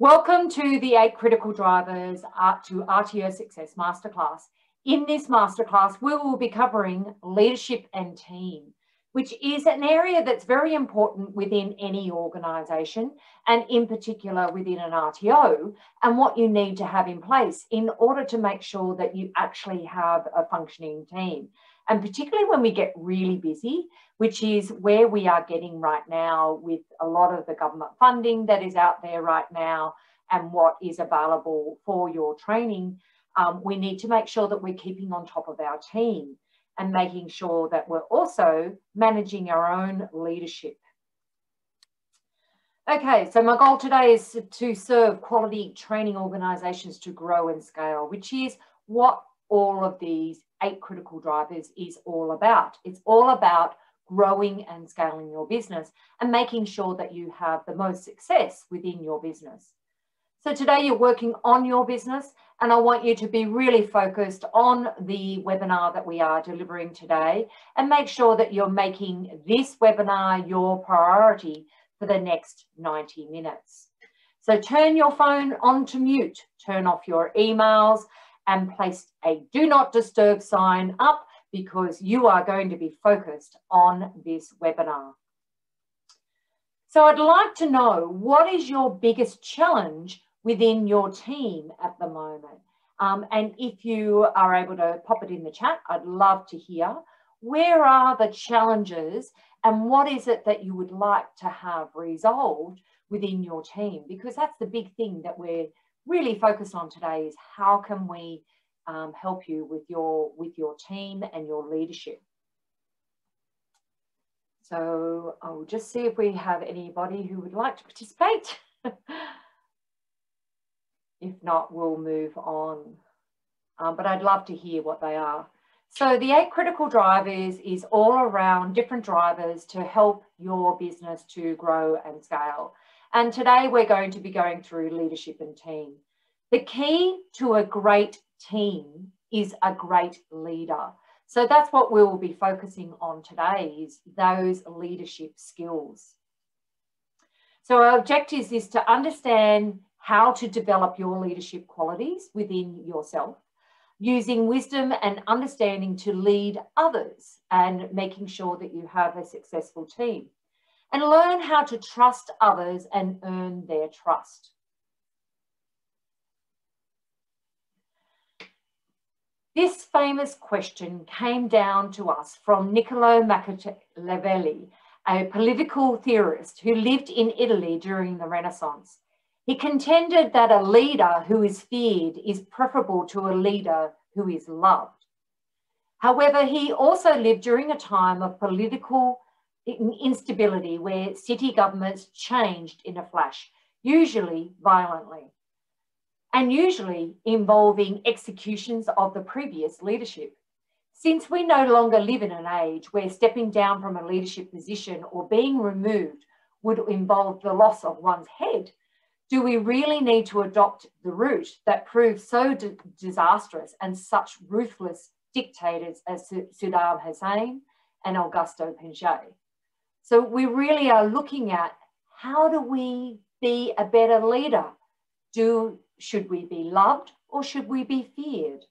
Welcome to the eight critical drivers to RTO Success Masterclass. In this masterclass, we will be covering leadership and team, which is an area that's very important within any organisation and in particular within an RTO and what you need to have in place in order to make sure that you actually have a functioning team. And particularly when we get really busy, which is where we are getting right now with a lot of the government funding that is out there right now and what is available for your training, um, we need to make sure that we're keeping on top of our team and making sure that we're also managing our own leadership. Okay, so my goal today is to serve quality training organisations to grow and scale, which is what all of these eight critical drivers is all about. It's all about growing and scaling your business and making sure that you have the most success within your business. So today you're working on your business and I want you to be really focused on the webinar that we are delivering today and make sure that you're making this webinar your priority for the next 90 minutes. So turn your phone on to mute, turn off your emails and placed a do not disturb sign up because you are going to be focused on this webinar. So I'd like to know what is your biggest challenge within your team at the moment? Um, and if you are able to pop it in the chat, I'd love to hear where are the challenges and what is it that you would like to have resolved within your team? Because that's the big thing that we're really focused on today is how can we um, help you with your with your team and your leadership. So I'll just see if we have anybody who would like to participate. if not, we'll move on. Um, but I'd love to hear what they are. So the eight critical drivers is all around different drivers to help your business to grow and scale. And today we're going to be going through leadership and team. The key to a great team is a great leader. So that's what we will be focusing on today is those leadership skills. So our objective is to understand how to develop your leadership qualities within yourself, using wisdom and understanding to lead others and making sure that you have a successful team. And learn how to trust others and earn their trust. This famous question came down to us from Niccolo Machiavelli, a political theorist who lived in Italy during the Renaissance. He contended that a leader who is feared is preferable to a leader who is loved. However, he also lived during a time of political instability where city governments changed in a flash, usually violently and usually involving executions of the previous leadership. Since we no longer live in an age where stepping down from a leadership position or being removed would involve the loss of one's head, do we really need to adopt the route that proved so disastrous and such ruthless dictators as Saddam Hussein and Augusto Pinochet? So we really are looking at how do we be a better leader? Do should we be loved or should we be feared?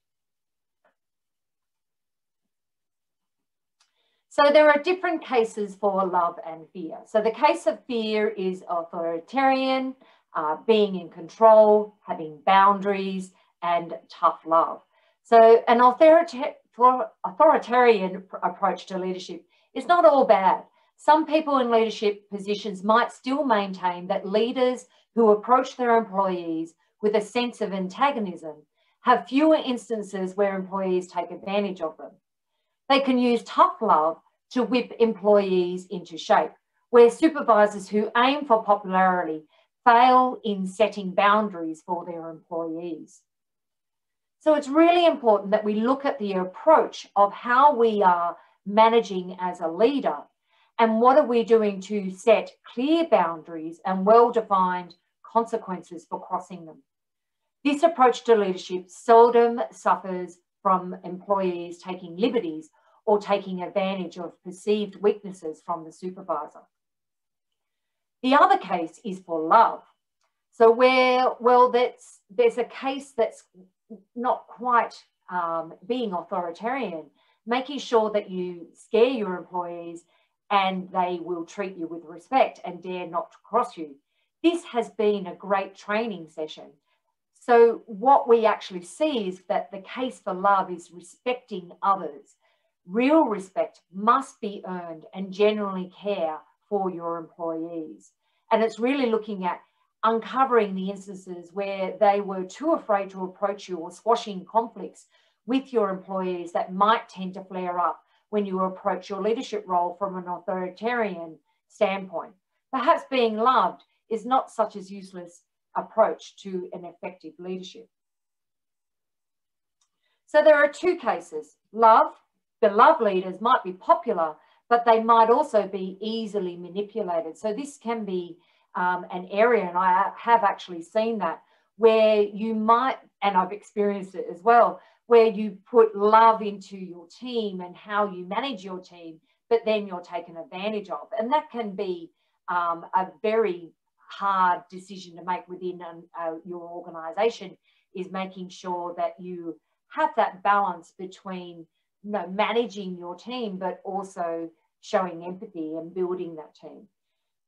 So there are different cases for love and fear. So the case of fear is authoritarian, uh, being in control, having boundaries, and tough love. So an authoritarian approach to leadership is not all bad. Some people in leadership positions might still maintain that leaders who approach their employees with a sense of antagonism have fewer instances where employees take advantage of them. They can use tough love to whip employees into shape, where supervisors who aim for popularity fail in setting boundaries for their employees. So it's really important that we look at the approach of how we are managing as a leader and what are we doing to set clear boundaries and well-defined consequences for crossing them. This approach to leadership seldom suffers from employees taking liberties or taking advantage of perceived weaknesses from the supervisor. The other case is for love. So where, well, that's, there's a case that's not quite um, being authoritarian, making sure that you scare your employees and they will treat you with respect and dare not cross you. This has been a great training session. So what we actually see is that the case for love is respecting others. Real respect must be earned and genuinely care for your employees. And it's really looking at uncovering the instances where they were too afraid to approach you or squashing conflicts with your employees that might tend to flare up when you approach your leadership role from an authoritarian standpoint. Perhaps being loved is not such a useless approach to an effective leadership. So there are two cases. Love, beloved leaders might be popular, but they might also be easily manipulated. So this can be um, an area, and I have actually seen that, where you might, and I've experienced it as well, where you put love into your team and how you manage your team, but then you're taken advantage of. And that can be um, a very hard decision to make within um, uh, your organization is making sure that you have that balance between you know, managing your team, but also showing empathy and building that team.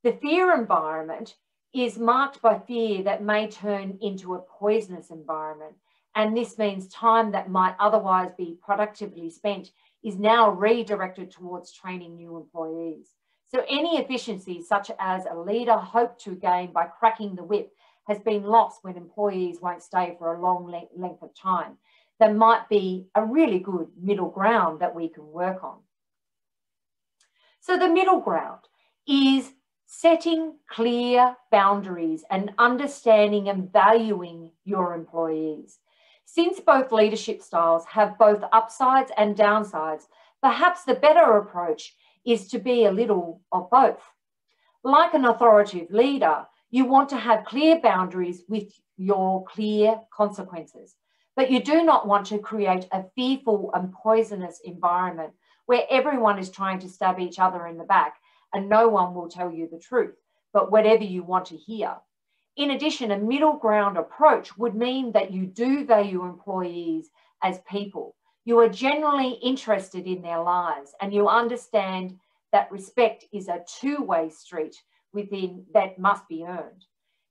The fear environment is marked by fear that may turn into a poisonous environment. And this means time that might otherwise be productively spent is now redirected towards training new employees. So any efficiency, such as a leader hoped to gain by cracking the whip, has been lost when employees won't stay for a long length of time. There might be a really good middle ground that we can work on. So the middle ground is setting clear boundaries and understanding and valuing your employees. Since both leadership styles have both upsides and downsides, perhaps the better approach is to be a little of both. Like an authoritative leader, you want to have clear boundaries with your clear consequences, but you do not want to create a fearful and poisonous environment where everyone is trying to stab each other in the back and no one will tell you the truth, but whatever you want to hear. In addition, a middle ground approach would mean that you do value employees as people. You are genuinely interested in their lives and you understand that respect is a two-way street within that must be earned.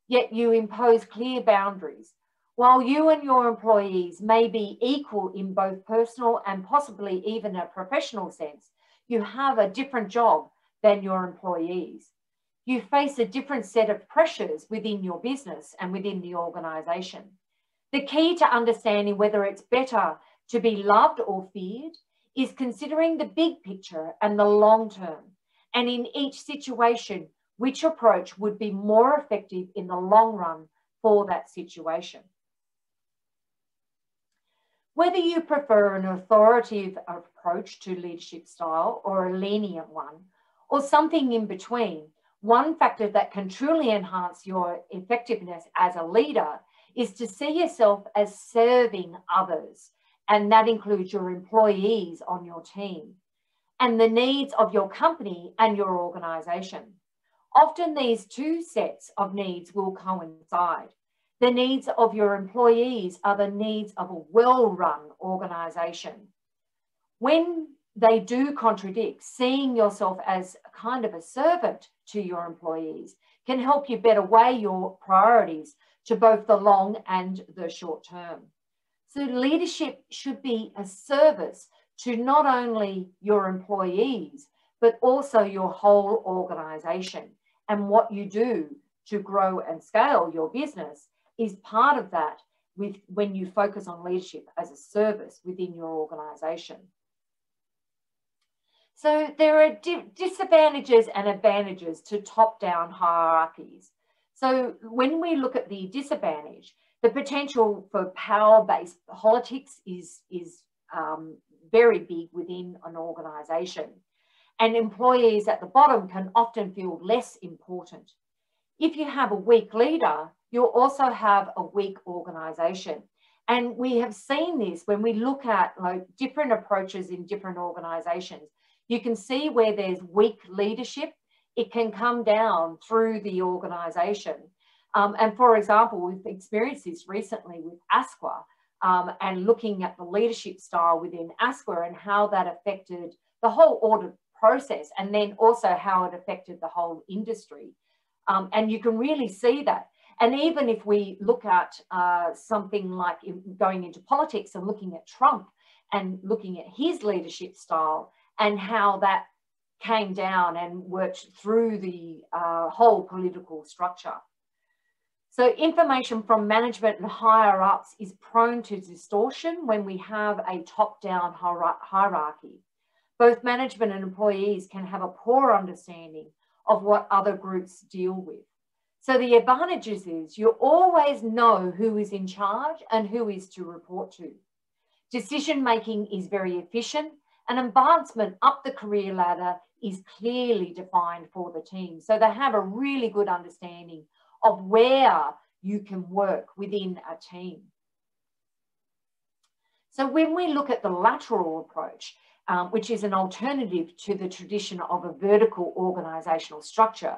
Yet you impose clear boundaries. While you and your employees may be equal in both personal and possibly even a professional sense, you have a different job than your employees. You face a different set of pressures within your business and within the organisation. The key to understanding whether it's better to be loved or feared is considering the big picture and the long term. And in each situation, which approach would be more effective in the long run for that situation. Whether you prefer an authoritative approach to leadership style or a lenient one, or something in between. One factor that can truly enhance your effectiveness as a leader is to see yourself as serving others, and that includes your employees on your team and the needs of your company and your organization. Often these two sets of needs will coincide. The needs of your employees are the needs of a well-run organization. When they do contradict. Seeing yourself as kind of a servant to your employees can help you better weigh your priorities to both the long and the short term. So leadership should be a service to not only your employees, but also your whole organization. And what you do to grow and scale your business is part of that with when you focus on leadership as a service within your organization. So there are disadvantages and advantages to top-down hierarchies. So when we look at the disadvantage, the potential for power-based politics is, is um, very big within an organisation. And employees at the bottom can often feel less important. If you have a weak leader, you'll also have a weak organisation. And we have seen this when we look at like different approaches in different organisations. You can see where there's weak leadership, it can come down through the organisation. Um, and for example, we've experienced this recently with ASQA um, and looking at the leadership style within ASQA and how that affected the whole audit process and then also how it affected the whole industry. Um, and you can really see that. And even if we look at uh, something like going into politics and looking at Trump and looking at his leadership style and how that came down and worked through the uh, whole political structure. So information from management and higher ups is prone to distortion when we have a top-down hierarchy. Both management and employees can have a poor understanding of what other groups deal with. So the advantages is you always know who is in charge and who is to report to. Decision making is very efficient and advancement up the career ladder is clearly defined for the team. So they have a really good understanding of where you can work within a team. So when we look at the lateral approach, um, which is an alternative to the tradition of a vertical organisational structure,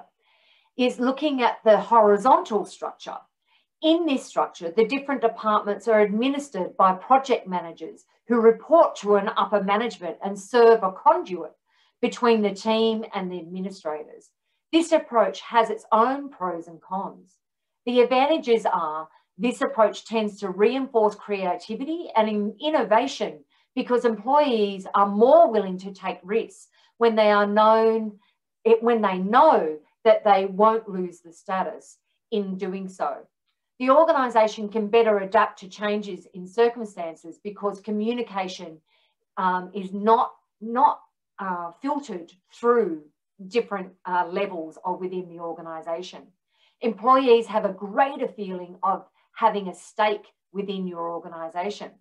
is looking at the horizontal structure. In this structure, the different departments are administered by project managers who report to an upper management and serve a conduit between the team and the administrators. This approach has its own pros and cons. The advantages are this approach tends to reinforce creativity and innovation because employees are more willing to take risks when they are known, when they know that they won't lose the status in doing so. The organisation can better adapt to changes in circumstances because communication um, is not, not uh, filtered through different uh, levels or within the organisation. Employees have a greater feeling of having a stake within your organisation.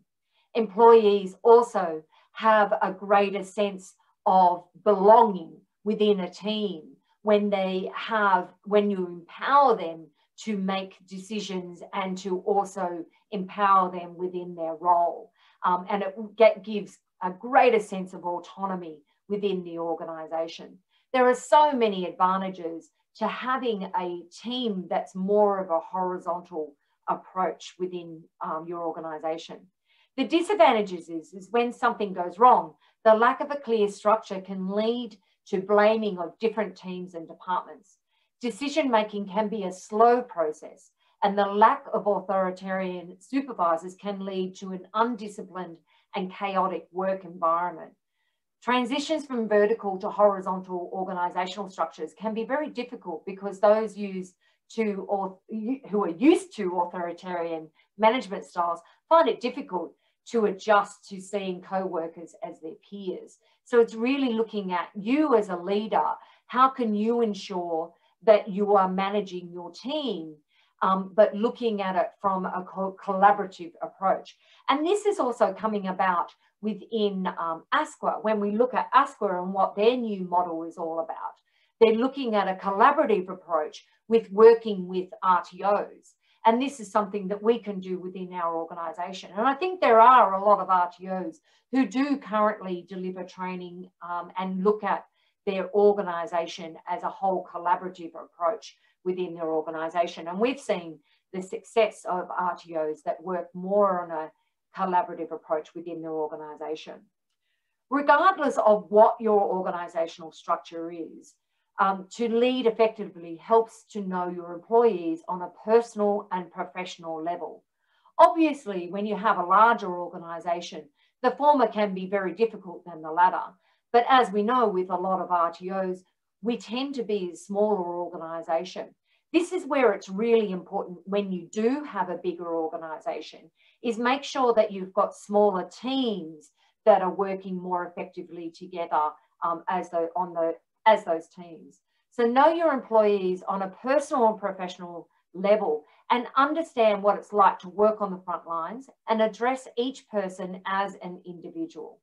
Employees also have a greater sense of belonging within a team when they have, when you empower them to make decisions and to also empower them within their role. Um, and it get, gives a greater sense of autonomy within the organisation. There are so many advantages to having a team that's more of a horizontal approach within um, your organization. The disadvantages is, is when something goes wrong, the lack of a clear structure can lead to blaming of different teams and departments. Decision making can be a slow process and the lack of authoritarian supervisors can lead to an undisciplined and chaotic work environment. Transitions from vertical to horizontal organisational structures can be very difficult because those used to or who are used to authoritarian management styles find it difficult to adjust to seeing co-workers as their peers. So it's really looking at you as a leader. How can you ensure that you are managing your team, um, but looking at it from a co collaborative approach? And this is also coming about within um, ASQA, when we look at ASQA and what their new model is all about, they're looking at a collaborative approach with working with RTOs. And this is something that we can do within our organisation. And I think there are a lot of RTOs who do currently deliver training um, and look at their organisation as a whole collaborative approach within their organisation. And we've seen the success of RTOs that work more on a collaborative approach within their organisation. Regardless of what your organisational structure is, um, to lead effectively helps to know your employees on a personal and professional level. Obviously, when you have a larger organisation, the former can be very difficult than the latter. But as we know with a lot of RTOs, we tend to be a smaller organisation. This is where it's really important when you do have a bigger organisation is make sure that you've got smaller teams that are working more effectively together um, as, the, on the, as those teams. So know your employees on a personal and professional level and understand what it's like to work on the front lines and address each person as an individual.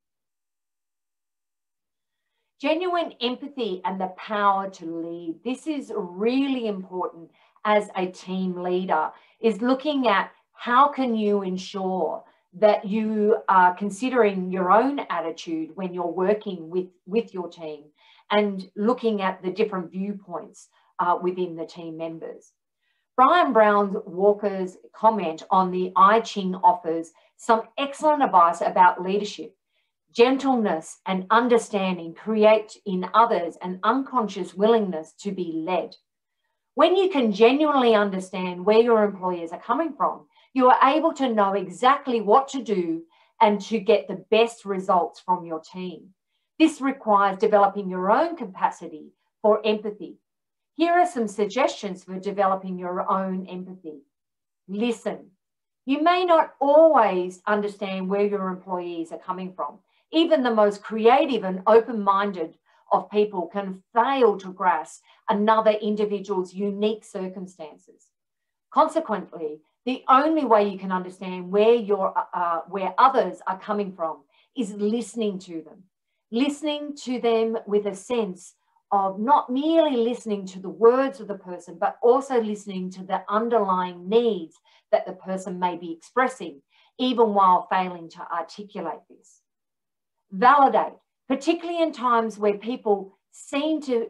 Genuine empathy and the power to lead. This is really important as a team leader is looking at how can you ensure that you are considering your own attitude when you're working with, with your team and looking at the different viewpoints uh, within the team members. Brian Browne Walker's comment on the I Ching offers some excellent advice about leadership. Gentleness and understanding create in others an unconscious willingness to be led. When you can genuinely understand where your employees are coming from, you are able to know exactly what to do and to get the best results from your team. This requires developing your own capacity for empathy. Here are some suggestions for developing your own empathy. Listen. You may not always understand where your employees are coming from. Even the most creative and open minded of people can fail to grasp another individual's unique circumstances. Consequently, the only way you can understand where your uh, where others are coming from is listening to them, listening to them with a sense of not merely listening to the words of the person, but also listening to the underlying needs that the person may be expressing, even while failing to articulate this. Validate particularly in times where people seem to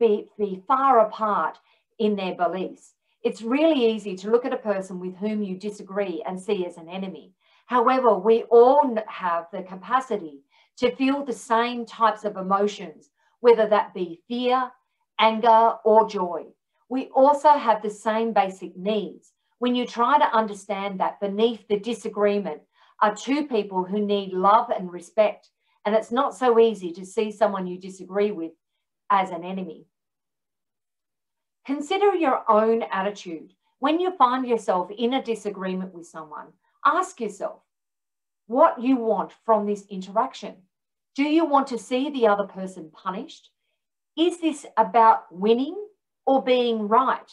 be, be far apart in their beliefs. It's really easy to look at a person with whom you disagree and see as an enemy. However, we all have the capacity to feel the same types of emotions, whether that be fear, anger, or joy. We also have the same basic needs. When you try to understand that beneath the disagreement are two people who need love and respect, and it's not so easy to see someone you disagree with as an enemy. Consider your own attitude. When you find yourself in a disagreement with someone, ask yourself what you want from this interaction. Do you want to see the other person punished? Is this about winning or being right?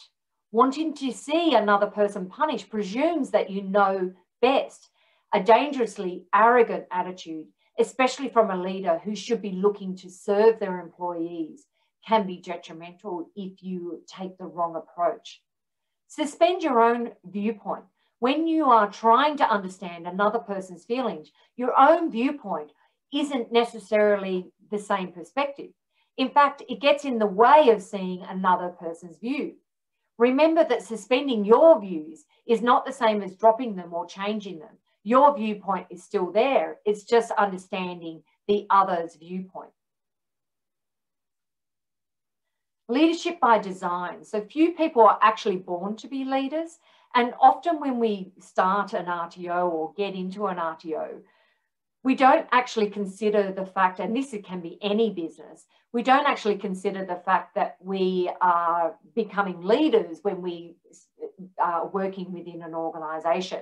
Wanting to see another person punished presumes that you know best. A dangerously arrogant attitude especially from a leader who should be looking to serve their employees, can be detrimental if you take the wrong approach. Suspend your own viewpoint. When you are trying to understand another person's feelings, your own viewpoint isn't necessarily the same perspective. In fact, it gets in the way of seeing another person's view. Remember that suspending your views is not the same as dropping them or changing them your viewpoint is still there. It's just understanding the other's viewpoint. Leadership by design. So few people are actually born to be leaders. And often when we start an RTO or get into an RTO, we don't actually consider the fact, and this can be any business, we don't actually consider the fact that we are becoming leaders when we are working within an organization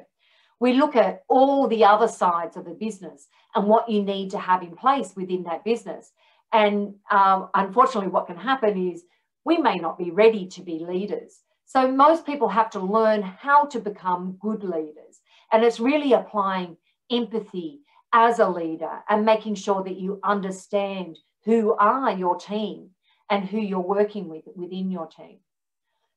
we look at all the other sides of the business and what you need to have in place within that business. And um, unfortunately, what can happen is we may not be ready to be leaders. So most people have to learn how to become good leaders. And it's really applying empathy as a leader and making sure that you understand who are your team and who you're working with within your team.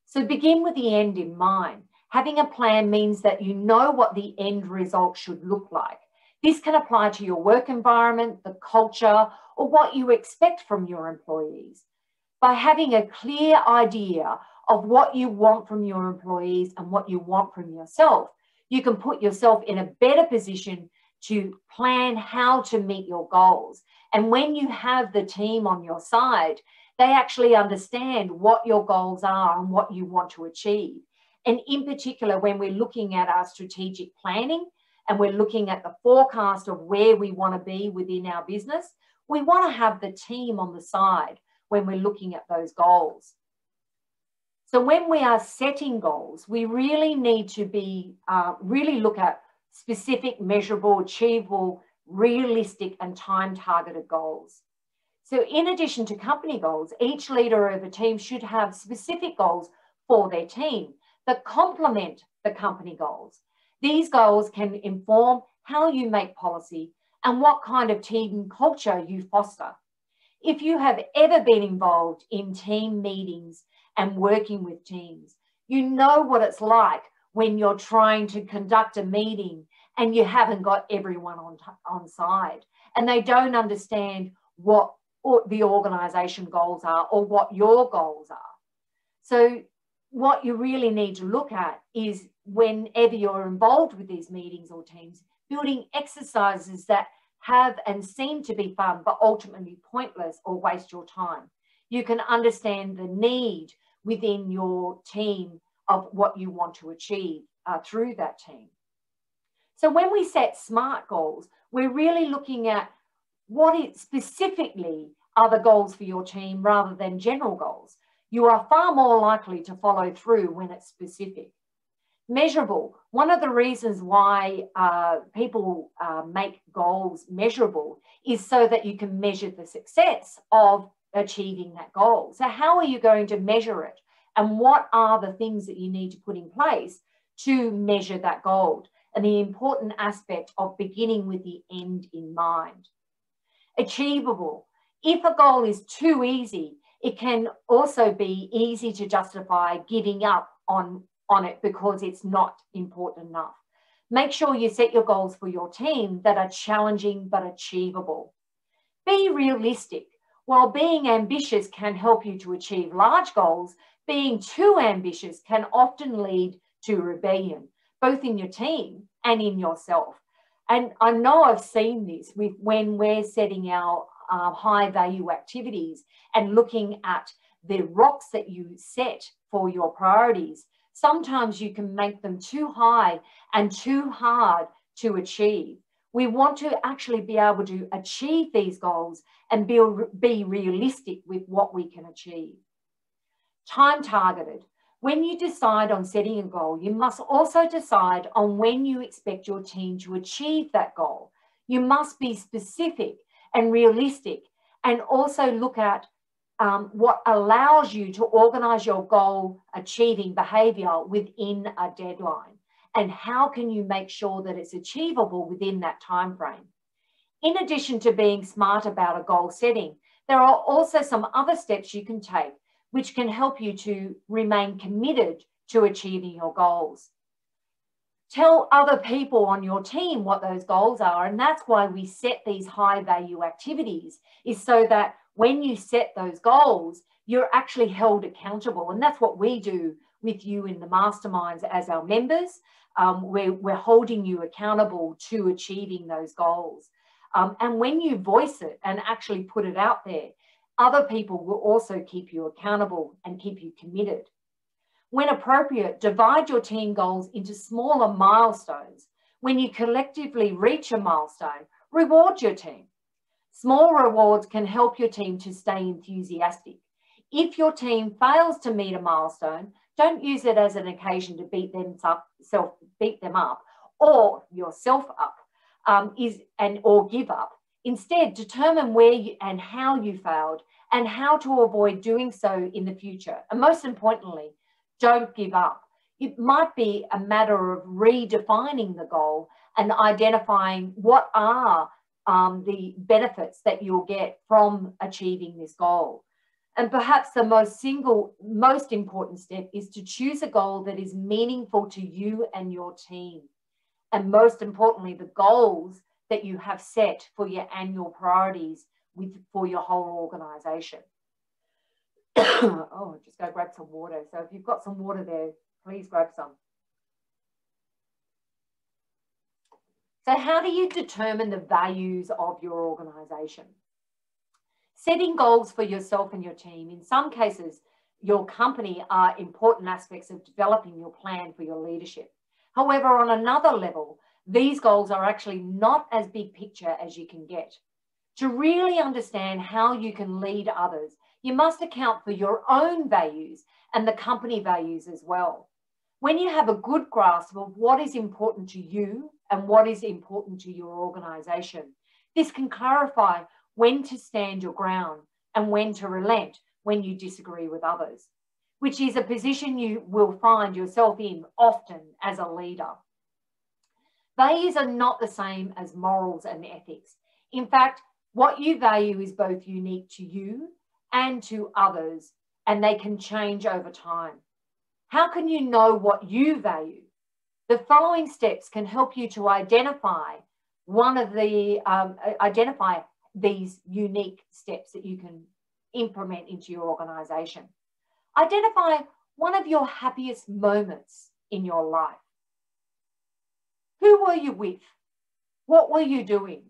So begin with the end in mind. Having a plan means that you know what the end result should look like. This can apply to your work environment, the culture, or what you expect from your employees. By having a clear idea of what you want from your employees and what you want from yourself, you can put yourself in a better position to plan how to meet your goals. And when you have the team on your side, they actually understand what your goals are and what you want to achieve. And in particular, when we're looking at our strategic planning and we're looking at the forecast of where we want to be within our business, we want to have the team on the side when we're looking at those goals. So when we are setting goals, we really need to be, uh, really look at specific, measurable, achievable, realistic and time targeted goals. So in addition to company goals, each leader of a team should have specific goals for their team that complement the company goals. These goals can inform how you make policy and what kind of team culture you foster. If you have ever been involved in team meetings and working with teams, you know what it's like when you're trying to conduct a meeting and you haven't got everyone on, on side and they don't understand what the organization goals are or what your goals are. So what you really need to look at is whenever you're involved with these meetings or teams, building exercises that have and seem to be fun, but ultimately pointless or waste your time. You can understand the need within your team of what you want to achieve uh, through that team. So when we set SMART goals, we're really looking at what it specifically are the goals for your team rather than general goals. You are far more likely to follow through when it's specific. Measurable. One of the reasons why uh, people uh, make goals measurable is so that you can measure the success of achieving that goal. So, how are you going to measure it? And what are the things that you need to put in place to measure that goal? And the important aspect of beginning with the end in mind. Achievable. If a goal is too easy, it can also be easy to justify giving up on, on it because it's not important enough. Make sure you set your goals for your team that are challenging but achievable. Be realistic. While being ambitious can help you to achieve large goals, being too ambitious can often lead to rebellion, both in your team and in yourself. And I know I've seen this with when we're setting our uh, high value activities and looking at the rocks that you set for your priorities, sometimes you can make them too high and too hard to achieve. We want to actually be able to achieve these goals and be, be realistic with what we can achieve. Time targeted. When you decide on setting a goal, you must also decide on when you expect your team to achieve that goal. You must be specific and realistic and also look at um, what allows you to organize your goal achieving behavior within a deadline and how can you make sure that it's achievable within that time frame in addition to being smart about a goal setting there are also some other steps you can take which can help you to remain committed to achieving your goals tell other people on your team what those goals are and that's why we set these high value activities is so that when you set those goals you're actually held accountable and that's what we do with you in the masterminds as our members. Um, we're, we're holding you accountable to achieving those goals. Um, and when you voice it and actually put it out there other people will also keep you accountable and keep you committed when appropriate, divide your team goals into smaller milestones. When you collectively reach a milestone, reward your team. Small rewards can help your team to stay enthusiastic. If your team fails to meet a milestone, don't use it as an occasion to beat them up, self, beat them up or yourself up um, is and or give up. Instead, determine where you, and how you failed and how to avoid doing so in the future. And most importantly, don't give up. It might be a matter of redefining the goal and identifying what are um, the benefits that you'll get from achieving this goal. And perhaps the most single, most important step is to choose a goal that is meaningful to you and your team. And most importantly, the goals that you have set for your annual priorities with, for your whole organization. oh, just go grab some water. So if you've got some water there, please grab some. So how do you determine the values of your organisation? Setting goals for yourself and your team. In some cases, your company are important aspects of developing your plan for your leadership. However, on another level, these goals are actually not as big picture as you can get. To really understand how you can lead others you must account for your own values and the company values as well. When you have a good grasp of what is important to you and what is important to your organization, this can clarify when to stand your ground and when to relent when you disagree with others, which is a position you will find yourself in often as a leader. Values are not the same as morals and ethics. In fact, what you value is both unique to you and to others, and they can change over time. How can you know what you value? The following steps can help you to identify one of the um, identify these unique steps that you can implement into your organization. Identify one of your happiest moments in your life. Who were you with? What were you doing?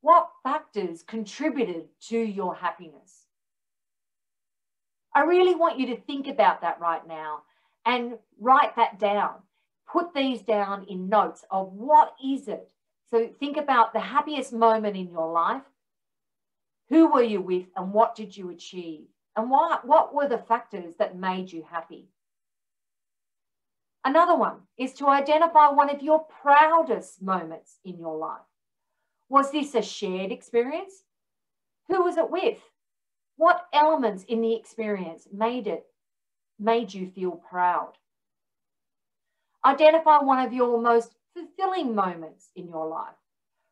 What factors contributed to your happiness? I really want you to think about that right now and write that down. Put these down in notes of what is it. So think about the happiest moment in your life. Who were you with and what did you achieve? And what, what were the factors that made you happy? Another one is to identify one of your proudest moments in your life. Was this a shared experience? Who was it with? What elements in the experience made it made you feel proud? Identify one of your most fulfilling moments in your life.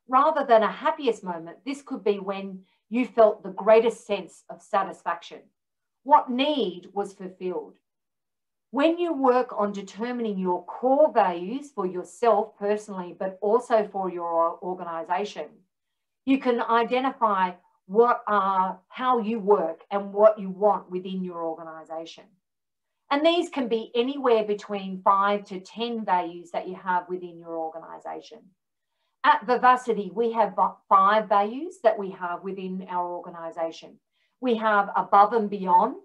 Rather than a happiest moment, this could be when you felt the greatest sense of satisfaction. What need was fulfilled? When you work on determining your core values for yourself personally, but also for your organization, you can identify what are how you work and what you want within your organization. And these can be anywhere between five to 10 values that you have within your organization. At Vivacity, we have five values that we have within our organization. We have above and beyond,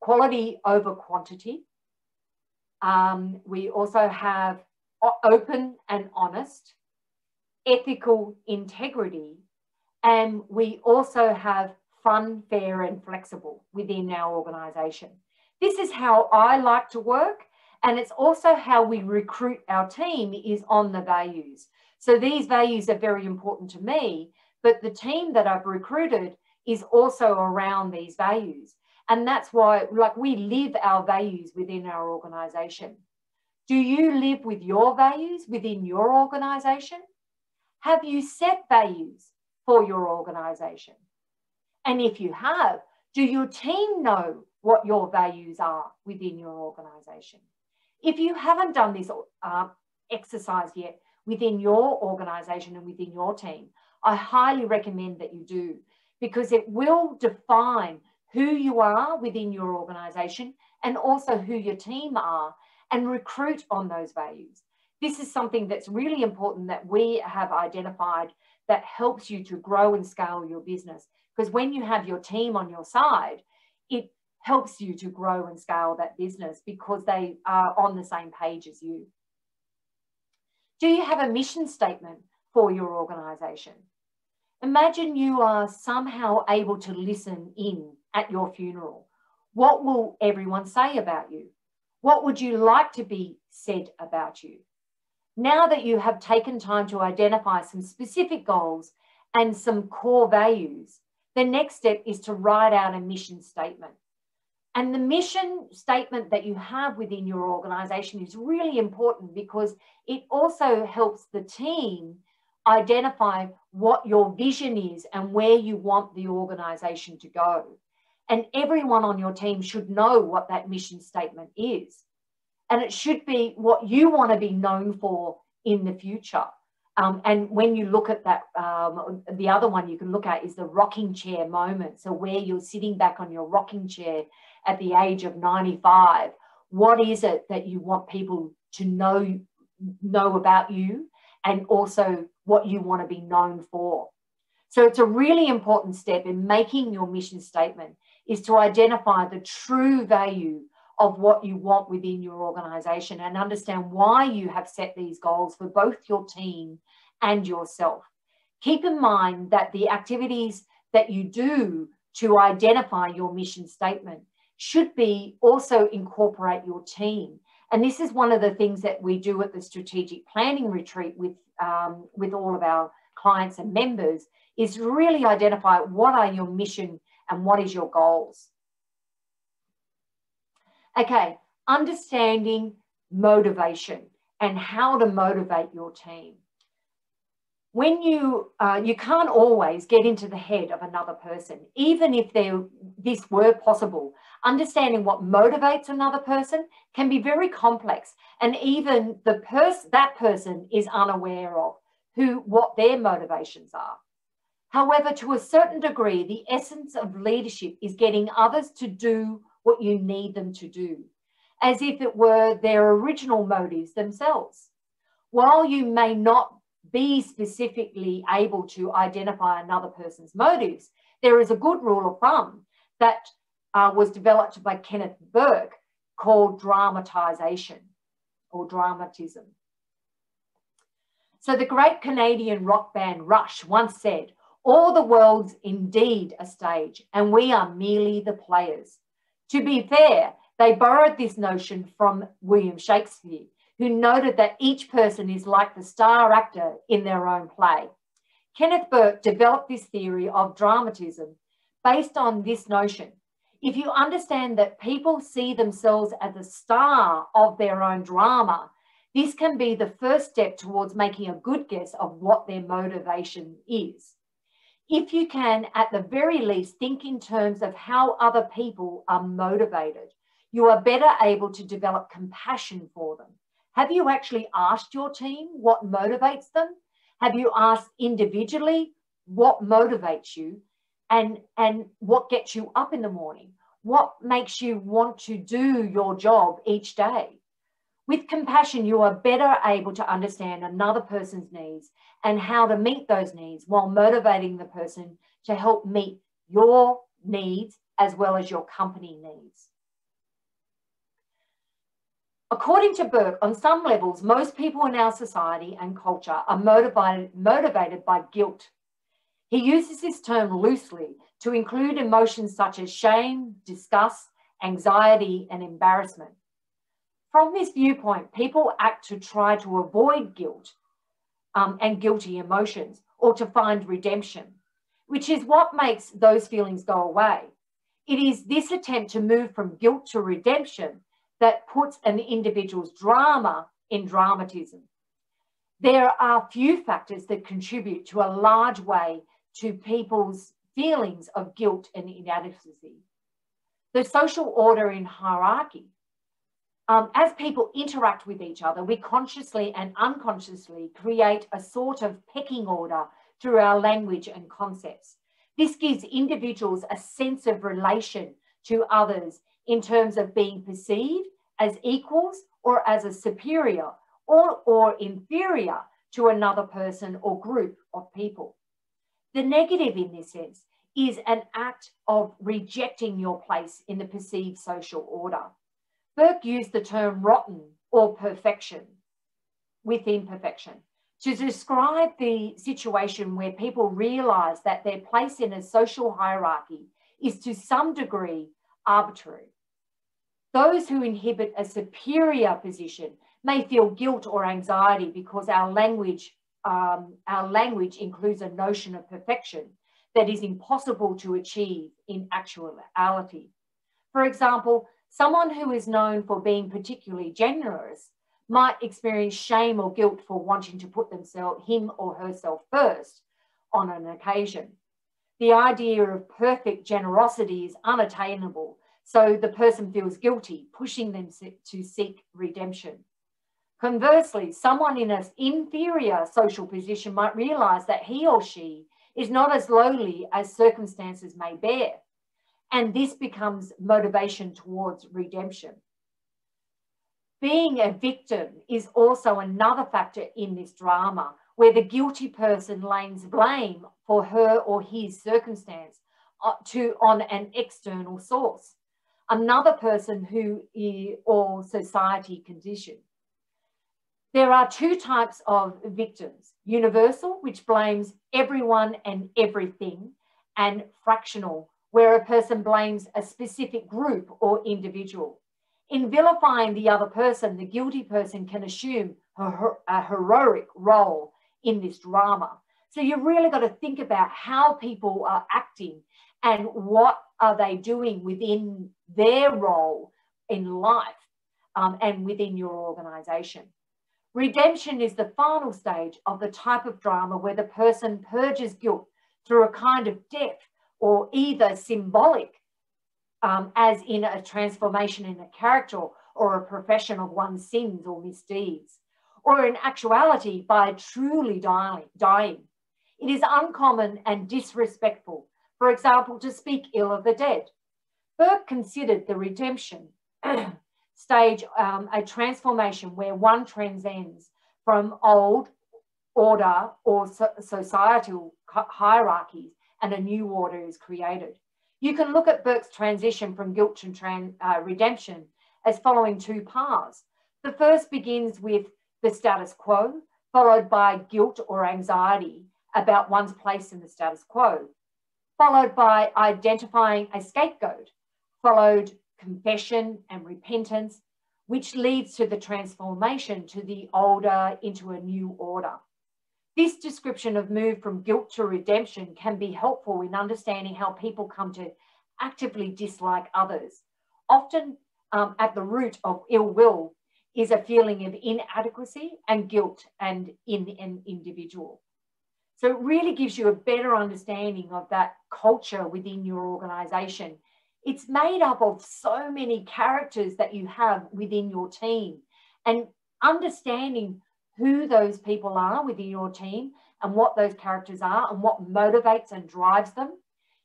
quality over quantity. Um, we also have open and honest, ethical integrity, and we also have fun, fair, and flexible within our organisation. This is how I like to work, and it's also how we recruit our team is on the values. So these values are very important to me, but the team that I've recruited is also around these values. And that's why, like, we live our values within our organization. Do you live with your values within your organization? Have you set values for your organization? And if you have, do your team know what your values are within your organization? If you haven't done this uh, exercise yet within your organization and within your team, I highly recommend that you do because it will define who you are within your organization and also who your team are and recruit on those values. This is something that's really important that we have identified that helps you to grow and scale your business. Because when you have your team on your side, it helps you to grow and scale that business because they are on the same page as you. Do you have a mission statement for your organization? Imagine you are somehow able to listen in at your funeral. What will everyone say about you? What would you like to be said about you? Now that you have taken time to identify some specific goals and some core values, the next step is to write out a mission statement. And the mission statement that you have within your organization is really important because it also helps the team identify what your vision is and where you want the organization to go. And everyone on your team should know what that mission statement is. And it should be what you want to be known for in the future. Um, and when you look at that, um, the other one you can look at is the rocking chair moment. So, where you're sitting back on your rocking chair at the age of 95, what is it that you want people to know, know about you and also what you want to be known for? So, it's a really important step in making your mission statement is to identify the true value of what you want within your organization and understand why you have set these goals for both your team and yourself. Keep in mind that the activities that you do to identify your mission statement should be also incorporate your team. And this is one of the things that we do at the strategic planning retreat with, um, with all of our clients and members is really identify what are your mission and what is your goals. Okay, understanding motivation and how to motivate your team. When you, uh, you can't always get into the head of another person, even if this were possible, understanding what motivates another person can be very complex. And even the person, that person is unaware of who, what their motivations are. However, to a certain degree, the essence of leadership is getting others to do what you need them to do, as if it were their original motives themselves. While you may not be specifically able to identify another person's motives, there is a good rule of thumb that uh, was developed by Kenneth Burke called dramatization or dramatism. So the great Canadian rock band Rush once said, all the world's indeed a stage and we are merely the players. To be fair, they borrowed this notion from William Shakespeare, who noted that each person is like the star actor in their own play. Kenneth Burke developed this theory of dramatism based on this notion. If you understand that people see themselves as the star of their own drama, this can be the first step towards making a good guess of what their motivation is. If you can, at the very least, think in terms of how other people are motivated, you are better able to develop compassion for them. Have you actually asked your team what motivates them? Have you asked individually what motivates you and, and what gets you up in the morning? What makes you want to do your job each day? With compassion, you are better able to understand another person's needs and how to meet those needs while motivating the person to help meet your needs as well as your company needs. According to Burke, on some levels, most people in our society and culture are motivated, motivated by guilt. He uses this term loosely to include emotions such as shame, disgust, anxiety, and embarrassment. From this viewpoint, people act to try to avoid guilt um, and guilty emotions or to find redemption, which is what makes those feelings go away. It is this attempt to move from guilt to redemption that puts an individual's drama in dramatism. There are few factors that contribute to a large way to people's feelings of guilt and inadequacy. The social order in hierarchy. Um, as people interact with each other, we consciously and unconsciously create a sort of pecking order through our language and concepts. This gives individuals a sense of relation to others in terms of being perceived as equals or as a superior or, or inferior to another person or group of people. The negative in this sense is an act of rejecting your place in the perceived social order. Burke used the term rotten or perfection with imperfection to describe the situation where people realize that their place in a social hierarchy is to some degree arbitrary. Those who inhibit a superior position may feel guilt or anxiety because our language, um, our language includes a notion of perfection that is impossible to achieve in actuality. For example, someone who is known for being particularly generous might experience shame or guilt for wanting to put themselves, him or herself first on an occasion. The idea of perfect generosity is unattainable so the person feels guilty, pushing them to seek redemption. Conversely, someone in an inferior social position might realize that he or she is not as lowly as circumstances may bear. And this becomes motivation towards redemption. Being a victim is also another factor in this drama where the guilty person lays blame for her or his circumstance uh, to, on an external source another person who or society condition. There are two types of victims, universal, which blames everyone and everything, and fractional, where a person blames a specific group or individual. In vilifying the other person, the guilty person can assume a heroic role in this drama. So you've really got to think about how people are acting and what are they doing within their role in life um, and within your organization. Redemption is the final stage of the type of drama where the person purges guilt through a kind of death or either symbolic, um, as in a transformation in a character or a profession of one's sins or misdeeds, or in actuality by truly dying. It is uncommon and disrespectful, for example, to speak ill of the dead Burke considered the redemption stage um, a transformation where one transcends from old order or so societal hierarchies and a new order is created. You can look at Burke's transition from guilt to uh, redemption as following two paths. The first begins with the status quo, followed by guilt or anxiety about one's place in the status quo, followed by identifying a scapegoat, followed confession and repentance, which leads to the transformation to the older into a new order. This description of move from guilt to redemption can be helpful in understanding how people come to actively dislike others. Often um, at the root of ill will is a feeling of inadequacy and guilt and in an individual. So it really gives you a better understanding of that culture within your organization it's made up of so many characters that you have within your team and understanding who those people are within your team and what those characters are and what motivates and drives them,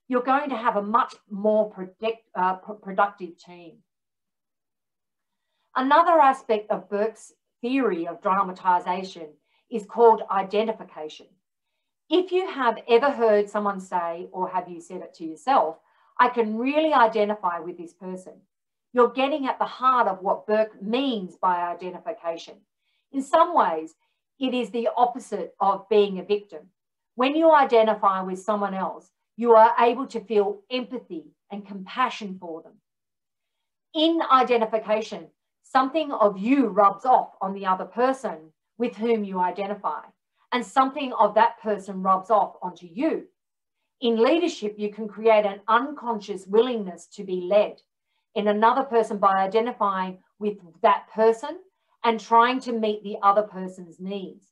you're going to have a much more predict, uh, productive team. Another aspect of Burke's theory of dramatization is called identification. If you have ever heard someone say, or have you said it to yourself, I can really identify with this person. You're getting at the heart of what Burke means by identification. In some ways, it is the opposite of being a victim. When you identify with someone else, you are able to feel empathy and compassion for them. In identification, something of you rubs off on the other person with whom you identify, and something of that person rubs off onto you. In leadership, you can create an unconscious willingness to be led in another person by identifying with that person and trying to meet the other person's needs.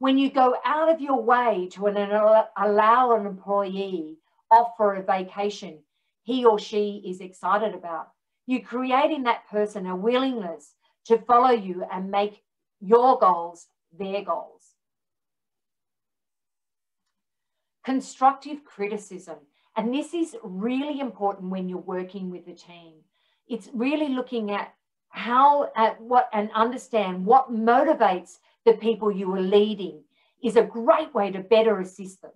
When you go out of your way to an, allow an employee off for a vacation he or she is excited about, you create in that person a willingness to follow you and make your goals their goals. Constructive criticism. And this is really important when you're working with a team. It's really looking at how, at what, and understand what motivates the people you are leading is a great way to better assist them.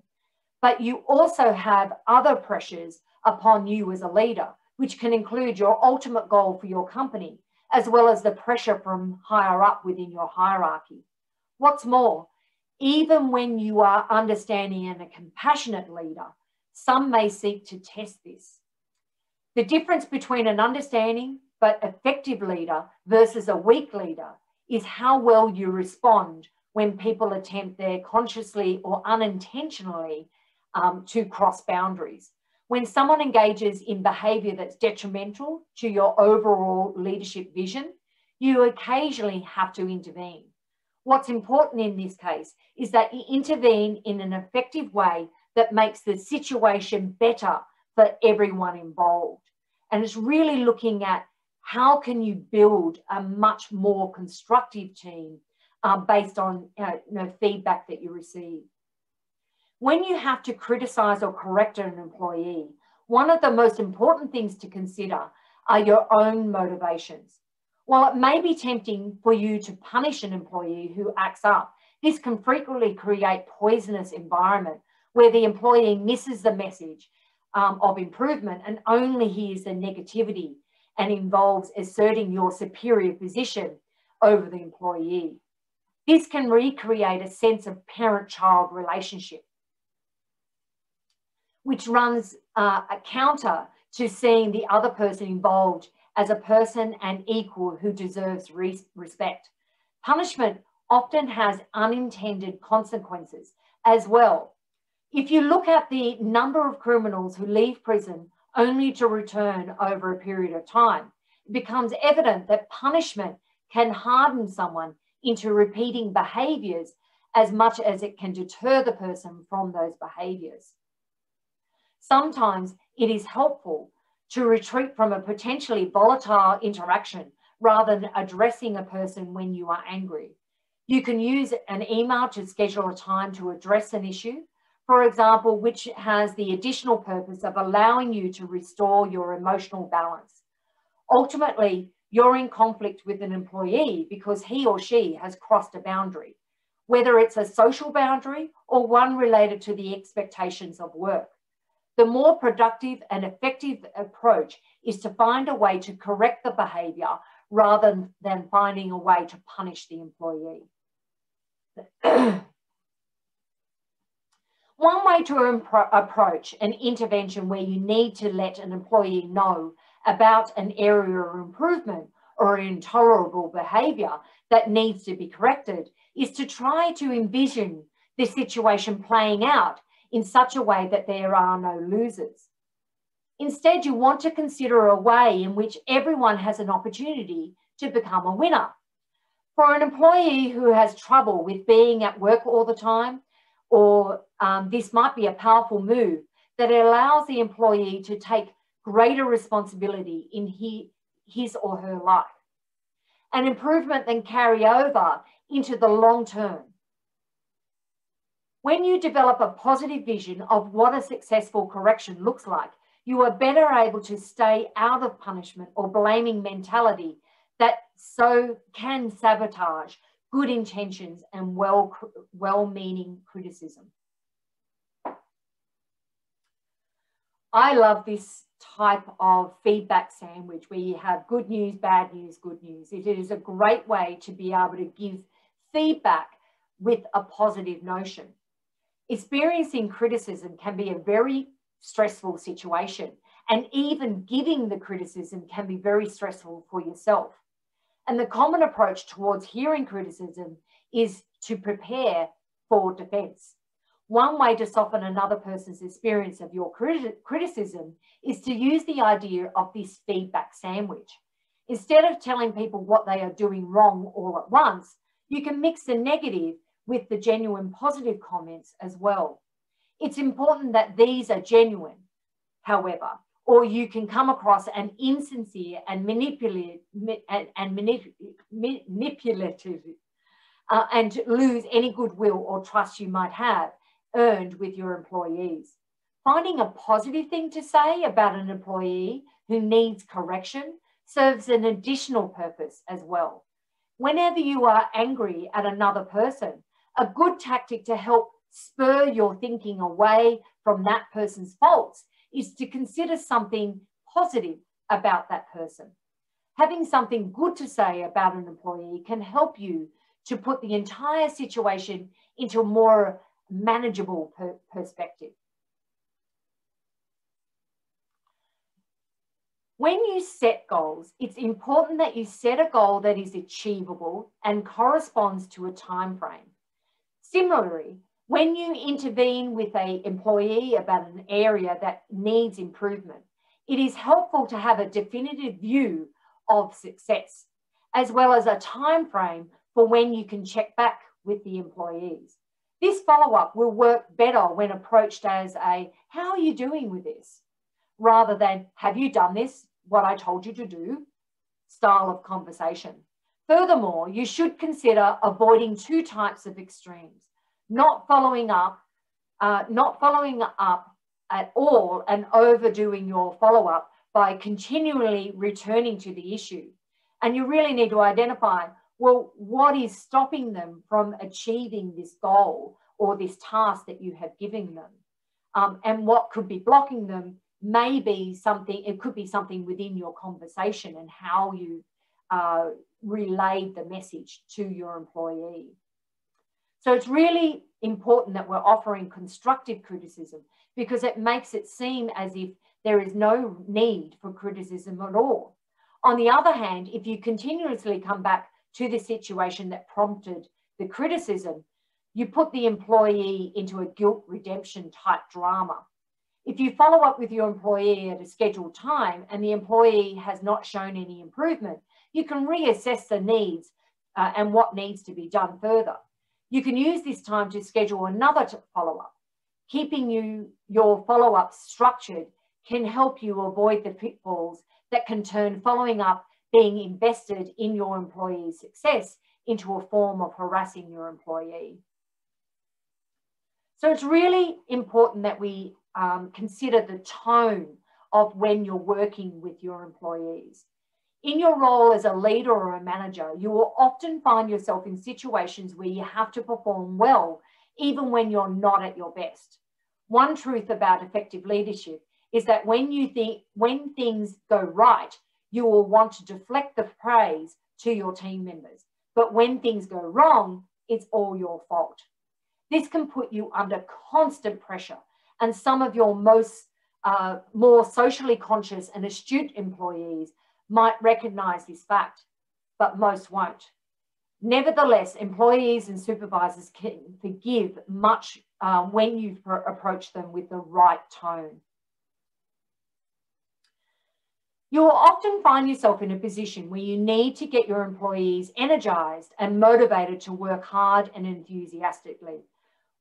But you also have other pressures upon you as a leader, which can include your ultimate goal for your company, as well as the pressure from higher up within your hierarchy. What's more, even when you are understanding and a compassionate leader, some may seek to test this. The difference between an understanding but effective leader versus a weak leader is how well you respond when people attempt there consciously or unintentionally um, to cross boundaries. When someone engages in behavior that's detrimental to your overall leadership vision, you occasionally have to intervene. What's important in this case is that you intervene in an effective way that makes the situation better for everyone involved. And it's really looking at how can you build a much more constructive team um, based on you know, feedback that you receive. When you have to criticize or correct an employee, one of the most important things to consider are your own motivations. While it may be tempting for you to punish an employee who acts up, this can frequently create poisonous environment where the employee misses the message um, of improvement and only hears the negativity and involves asserting your superior position over the employee. This can recreate a sense of parent-child relationship, which runs uh, a counter to seeing the other person involved as a person and equal who deserves respect. Punishment often has unintended consequences as well. If you look at the number of criminals who leave prison only to return over a period of time, it becomes evident that punishment can harden someone into repeating behaviors as much as it can deter the person from those behaviors. Sometimes it is helpful to retreat from a potentially volatile interaction rather than addressing a person when you are angry. You can use an email to schedule a time to address an issue. For example, which has the additional purpose of allowing you to restore your emotional balance. Ultimately, you're in conflict with an employee because he or she has crossed a boundary, whether it's a social boundary or one related to the expectations of work. The more productive and effective approach is to find a way to correct the behaviour rather than finding a way to punish the employee. One way to approach an intervention where you need to let an employee know about an area of improvement or intolerable behaviour that needs to be corrected is to try to envision the situation playing out in such a way that there are no losers. Instead, you want to consider a way in which everyone has an opportunity to become a winner. For an employee who has trouble with being at work all the time, or um, this might be a powerful move that allows the employee to take greater responsibility in he, his or her life. An improvement then carry over into the long term. When you develop a positive vision of what a successful correction looks like, you are better able to stay out of punishment or blaming mentality that so can sabotage good intentions and well, well-meaning criticism. I love this type of feedback sandwich where you have good news, bad news, good news. It is a great way to be able to give feedback with a positive notion. Experiencing criticism can be a very stressful situation and even giving the criticism can be very stressful for yourself. And the common approach towards hearing criticism is to prepare for defense. One way to soften another person's experience of your criti criticism is to use the idea of this feedback sandwich. Instead of telling people what they are doing wrong all at once, you can mix the negative with the genuine positive comments as well. It's important that these are genuine, however, or you can come across an insincere and manipulative and, and manip manipulative uh, and lose any goodwill or trust you might have earned with your employees. Finding a positive thing to say about an employee who needs correction serves an additional purpose as well. Whenever you are angry at another person, a good tactic to help spur your thinking away from that person's faults is to consider something positive about that person. Having something good to say about an employee can help you to put the entire situation into a more manageable per perspective. When you set goals, it's important that you set a goal that is achievable and corresponds to a time frame. Similarly, when you intervene with an employee about an area that needs improvement, it is helpful to have a definitive view of success, as well as a time frame for when you can check back with the employees. This follow-up will work better when approached as a, how are you doing with this? Rather than, have you done this, what I told you to do, style of conversation. Furthermore, you should consider avoiding two types of extremes not following up, uh, not following up at all and overdoing your follow up by continually returning to the issue. And you really need to identify well, what is stopping them from achieving this goal or this task that you have given them? Um, and what could be blocking them may be something, it could be something within your conversation and how you uh, relayed the message to your employee. So it's really important that we're offering constructive criticism because it makes it seem as if there is no need for criticism at all. On the other hand, if you continuously come back to the situation that prompted the criticism, you put the employee into a guilt redemption type drama. If you follow up with your employee at a scheduled time and the employee has not shown any improvement, you can reassess the needs uh, and what needs to be done further. You can use this time to schedule another follow-up. Keeping you, your follow-up structured can help you avoid the pitfalls that can turn following up being invested in your employee's success into a form of harassing your employee. So it's really important that we um, consider the tone of when you're working with your employees. In your role as a leader or a manager, you will often find yourself in situations where you have to perform well, even when you're not at your best. One truth about effective leadership is that when you think when things go right, you will want to deflect the praise to your team members. But when things go wrong, it's all your fault. This can put you under constant pressure, and some of your most uh, more socially conscious and astute employees might recognize this fact, but most won't. Nevertheless, employees and supervisors can forgive much um, when you approach them with the right tone. You will often find yourself in a position where you need to get your employees energized and motivated to work hard and enthusiastically.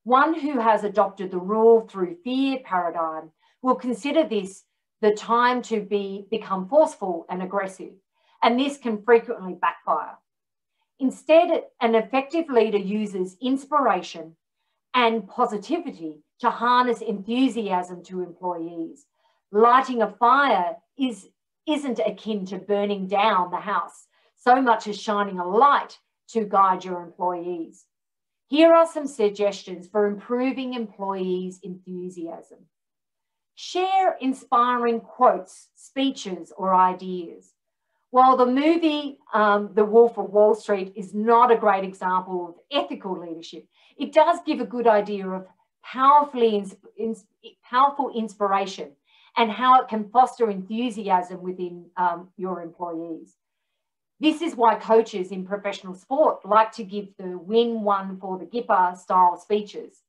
One who has adopted the rule through fear paradigm will consider this the time to be become forceful and aggressive, and this can frequently backfire. Instead, an effective leader uses inspiration and positivity to harness enthusiasm to employees. Lighting a fire is isn't akin to burning down the house so much as shining a light to guide your employees. Here are some suggestions for improving employees' enthusiasm. Share inspiring quotes, speeches, or ideas. While the movie um, The Wolf of Wall Street is not a great example of ethical leadership, it does give a good idea of powerfully ins ins powerful inspiration and how it can foster enthusiasm within um, your employees. This is why coaches in professional sport like to give the win one for the Gipper style speeches.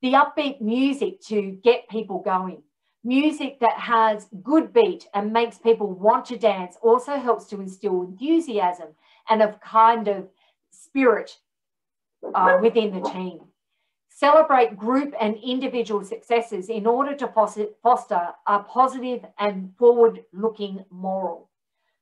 The upbeat music to get people going. Music that has good beat and makes people want to dance also helps to instill enthusiasm and a kind of spirit uh, within the team. Celebrate group and individual successes in order to foster a positive and forward looking moral.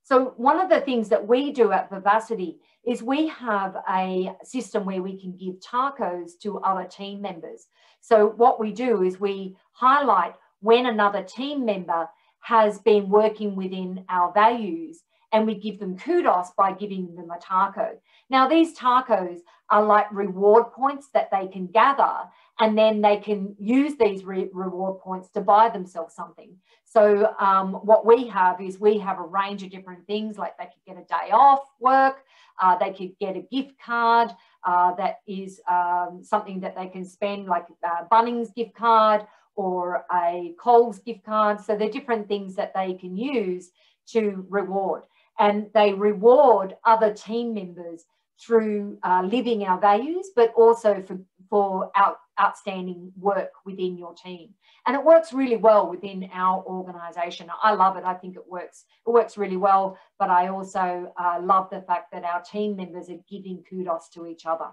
So, one of the things that we do at Vivacity is we have a system where we can give tacos to other team members. So, what we do is we highlight when another team member has been working within our values and we give them kudos by giving them a taco. Now, these tacos are like reward points that they can gather, and then they can use these re reward points to buy themselves something. So, um, what we have is we have a range of different things, like they could get a day off work, uh, they could get a gift card uh, that is um, something that they can spend, like a Bunnings gift card or a Coles gift card. So, they're different things that they can use to reward and they reward other team members through uh, living our values, but also for, for out, outstanding work within your team. And it works really well within our organization. I love it. I think it works. It works really well. But I also uh, love the fact that our team members are giving kudos to each other.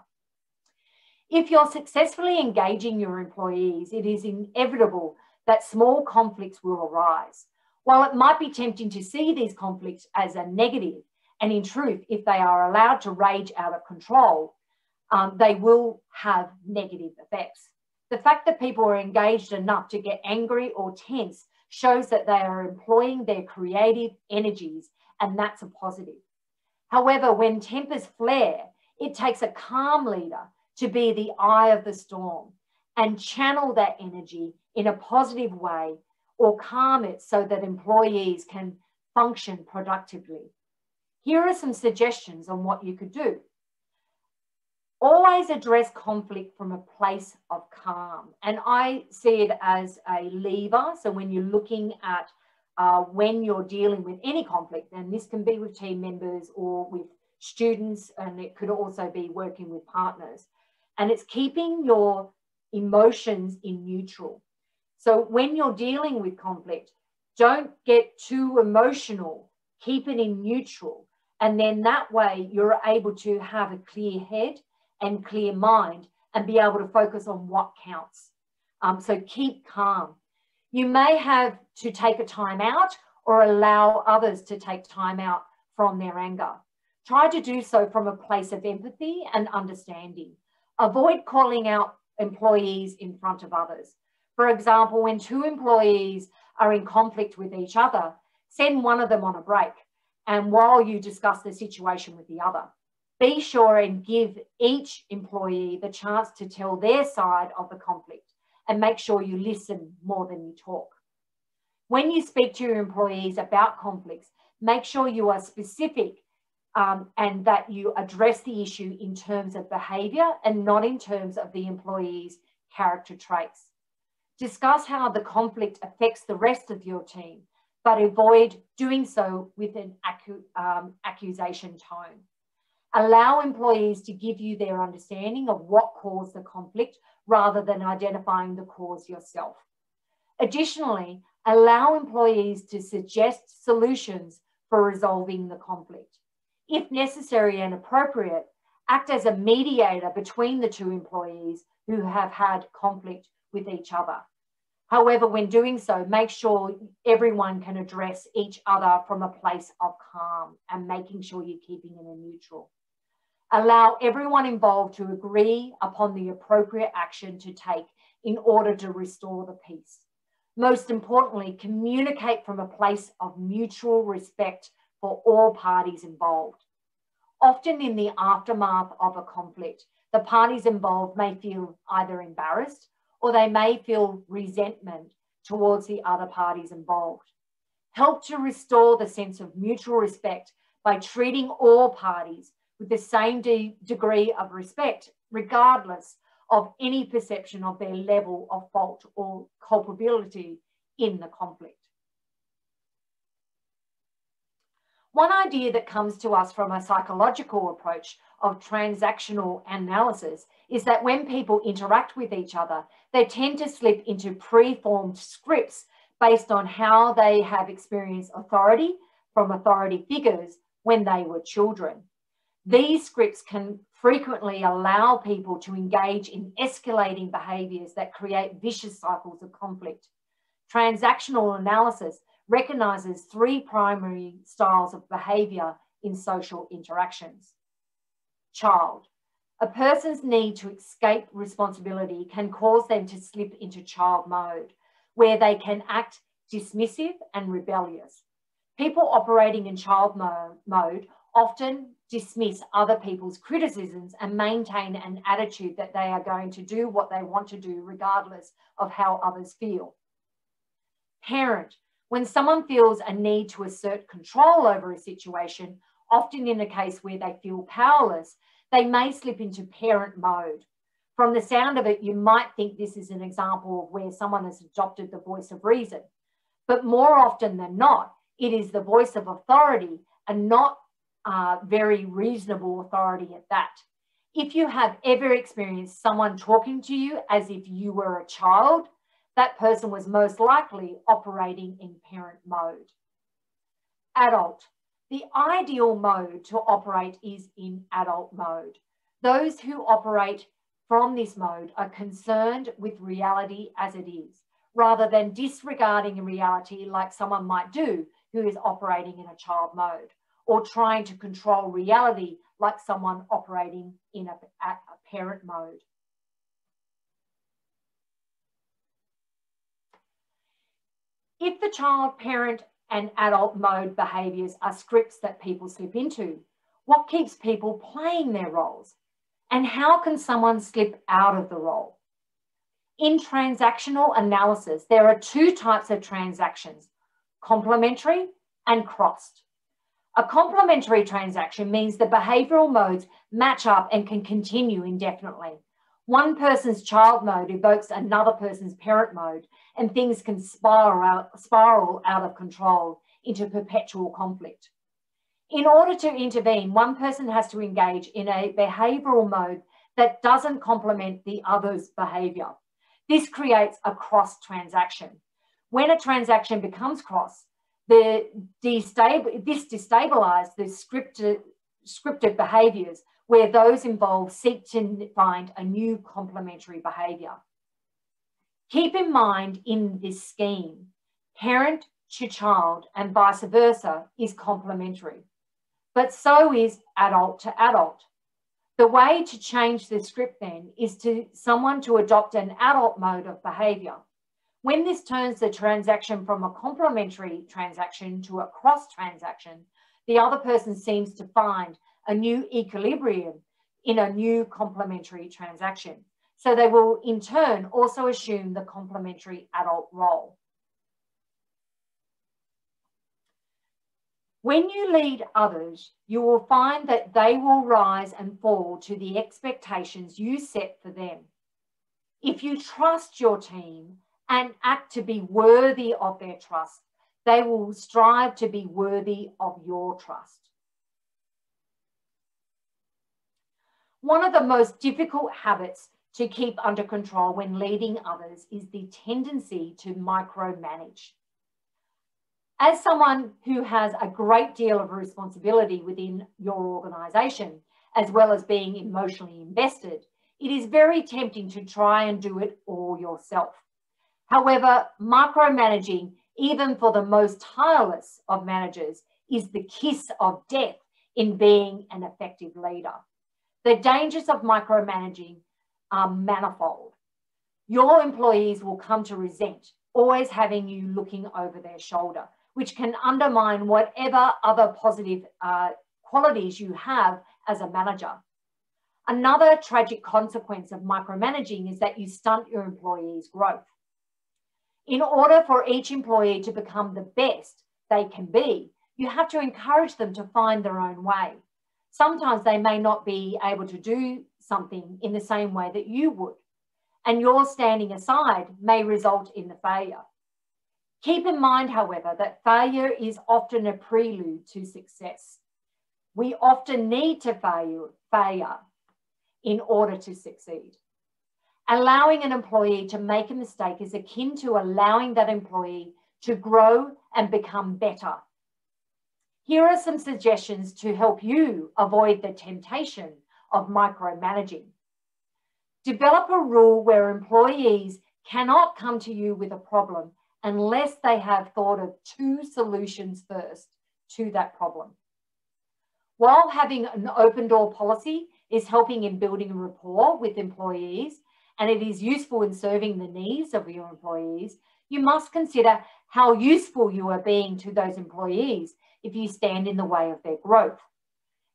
If you're successfully engaging your employees, it is inevitable that small conflicts will arise. While it might be tempting to see these conflicts as a negative, and in truth, if they are allowed to rage out of control, um, they will have negative effects. The fact that people are engaged enough to get angry or tense shows that they are employing their creative energies, and that's a positive. However, when tempers flare, it takes a calm leader to be the eye of the storm and channel that energy in a positive way or calm it so that employees can function productively. Here are some suggestions on what you could do. Always address conflict from a place of calm. And I see it as a lever. So when you're looking at uh, when you're dealing with any conflict, and this can be with team members or with students, and it could also be working with partners. And it's keeping your emotions in neutral. So when you're dealing with conflict, don't get too emotional, keep it in neutral. And then that way you're able to have a clear head and clear mind and be able to focus on what counts. Um, so keep calm. You may have to take a time out or allow others to take time out from their anger. Try to do so from a place of empathy and understanding. Avoid calling out employees in front of others. For example, when two employees are in conflict with each other, send one of them on a break and while you discuss the situation with the other. Be sure and give each employee the chance to tell their side of the conflict and make sure you listen more than you talk. When you speak to your employees about conflicts, make sure you are specific um, and that you address the issue in terms of behaviour and not in terms of the employee's character traits. Discuss how the conflict affects the rest of your team, but avoid doing so with an um, accusation tone. Allow employees to give you their understanding of what caused the conflict rather than identifying the cause yourself. Additionally, allow employees to suggest solutions for resolving the conflict. If necessary and appropriate, act as a mediator between the two employees who have had conflict with each other. However, when doing so, make sure everyone can address each other from a place of calm and making sure you're keeping it neutral. Allow everyone involved to agree upon the appropriate action to take in order to restore the peace. Most importantly, communicate from a place of mutual respect for all parties involved. Often in the aftermath of a conflict, the parties involved may feel either embarrassed or they may feel resentment towards the other parties involved. Help to restore the sense of mutual respect by treating all parties with the same de degree of respect, regardless of any perception of their level of fault or culpability in the conflict. One idea that comes to us from a psychological approach of transactional analysis is that when people interact with each other, they tend to slip into pre-formed scripts based on how they have experienced authority from authority figures when they were children. These scripts can frequently allow people to engage in escalating behaviours that create vicious cycles of conflict. Transactional analysis recognises three primary styles of behaviour in social interactions. Child. A person's need to escape responsibility can cause them to slip into child mode, where they can act dismissive and rebellious. People operating in child mode often dismiss other people's criticisms and maintain an attitude that they are going to do what they want to do regardless of how others feel. Parent, when someone feels a need to assert control over a situation, often in a case where they feel powerless, they may slip into parent mode. From the sound of it, you might think this is an example of where someone has adopted the voice of reason. But more often than not, it is the voice of authority and not uh, very reasonable authority at that. If you have ever experienced someone talking to you as if you were a child, that person was most likely operating in parent mode. Adult. The ideal mode to operate is in adult mode. Those who operate from this mode are concerned with reality as it is, rather than disregarding reality like someone might do who is operating in a child mode or trying to control reality like someone operating in a, a parent mode. If the child, parent, and adult mode behaviours are scripts that people slip into, what keeps people playing their roles? And how can someone slip out of the role? In transactional analysis, there are two types of transactions, complementary and crossed. A complementary transaction means the behavioural modes match up and can continue indefinitely. One person's child mode evokes another person's parent mode, and things can spiral out, spiral out of control into perpetual conflict. In order to intervene, one person has to engage in a behavioural mode that doesn't complement the other's behaviour. This creates a cross transaction. When a transaction becomes cross, the destabil this destabilized the scripted, scripted behaviors where those involved seek to find a new complementary behavior. Keep in mind in this scheme, parent to child and vice versa is complementary, but so is adult to adult. The way to change the script then is to someone to adopt an adult mode of behavior. When this turns the transaction from a complementary transaction to a cross transaction, the other person seems to find a new equilibrium in a new complementary transaction. So they will in turn also assume the complementary adult role. When you lead others, you will find that they will rise and fall to the expectations you set for them. If you trust your team and act to be worthy of their trust, they will strive to be worthy of your trust. One of the most difficult habits to keep under control when leading others is the tendency to micromanage. As someone who has a great deal of responsibility within your organisation, as well as being emotionally invested, it is very tempting to try and do it all yourself. However, micromanaging, even for the most tireless of managers, is the kiss of death in being an effective leader. The dangers of micromanaging are manifold. Your employees will come to resent always having you looking over their shoulder which can undermine whatever other positive uh, qualities you have as a manager. Another tragic consequence of micromanaging is that you stunt your employees' growth. In order for each employee to become the best they can be, you have to encourage them to find their own way. Sometimes they may not be able to do something in the same way that you would, and your standing aside may result in the failure. Keep in mind, however, that failure is often a prelude to success. We often need to fail, failure in order to succeed. Allowing an employee to make a mistake is akin to allowing that employee to grow and become better. Here are some suggestions to help you avoid the temptation of micromanaging. Develop a rule where employees cannot come to you with a problem unless they have thought of two solutions first to that problem. While having an open door policy is helping in building a rapport with employees and it is useful in serving the needs of your employees, you must consider how useful you are being to those employees if you stand in the way of their growth.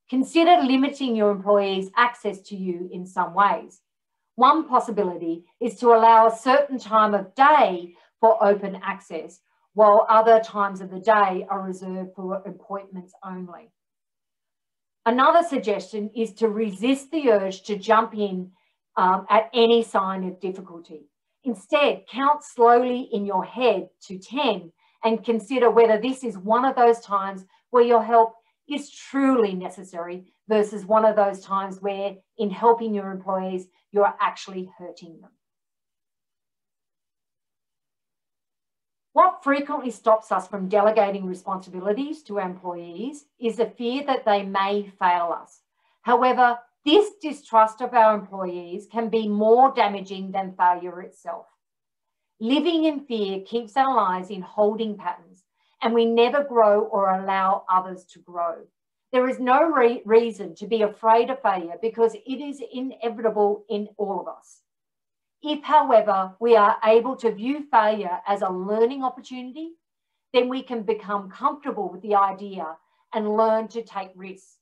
Consider limiting your employees' access to you in some ways. One possibility is to allow a certain time of day for open access, while other times of the day are reserved for appointments only. Another suggestion is to resist the urge to jump in um, at any sign of difficulty. Instead, count slowly in your head to 10 and consider whether this is one of those times where your help is truly necessary versus one of those times where in helping your employees, you're actually hurting them. What frequently stops us from delegating responsibilities to employees is a fear that they may fail us. However, this distrust of our employees can be more damaging than failure itself. Living in fear keeps our lives in holding patterns, and we never grow or allow others to grow. There is no re reason to be afraid of failure because it is inevitable in all of us. If, however, we are able to view failure as a learning opportunity, then we can become comfortable with the idea and learn to take risks.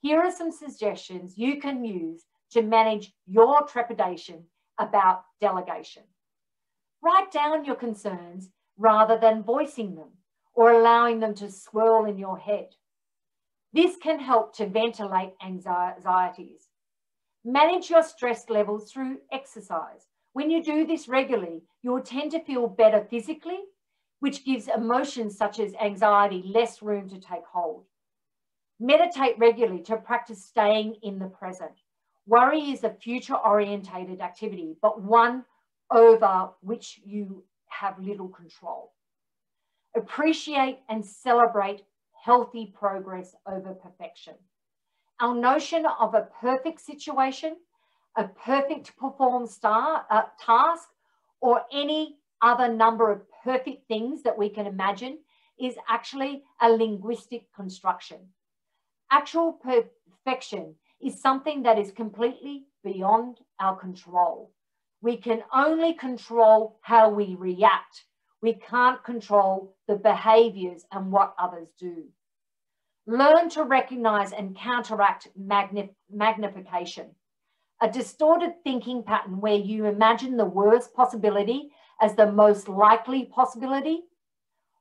Here are some suggestions you can use to manage your trepidation about delegation. Write down your concerns rather than voicing them or allowing them to swirl in your head. This can help to ventilate anxieties. Manage your stress levels through exercise. When you do this regularly, you will tend to feel better physically, which gives emotions such as anxiety less room to take hold. Meditate regularly to practice staying in the present. Worry is a future orientated activity, but one over which you have little control. Appreciate and celebrate healthy progress over perfection our notion of a perfect situation, a perfect perform star, uh, task, or any other number of perfect things that we can imagine is actually a linguistic construction. Actual perfection is something that is completely beyond our control. We can only control how we react. We can't control the behaviors and what others do. Learn to recognize and counteract magnif magnification, a distorted thinking pattern where you imagine the worst possibility as the most likely possibility.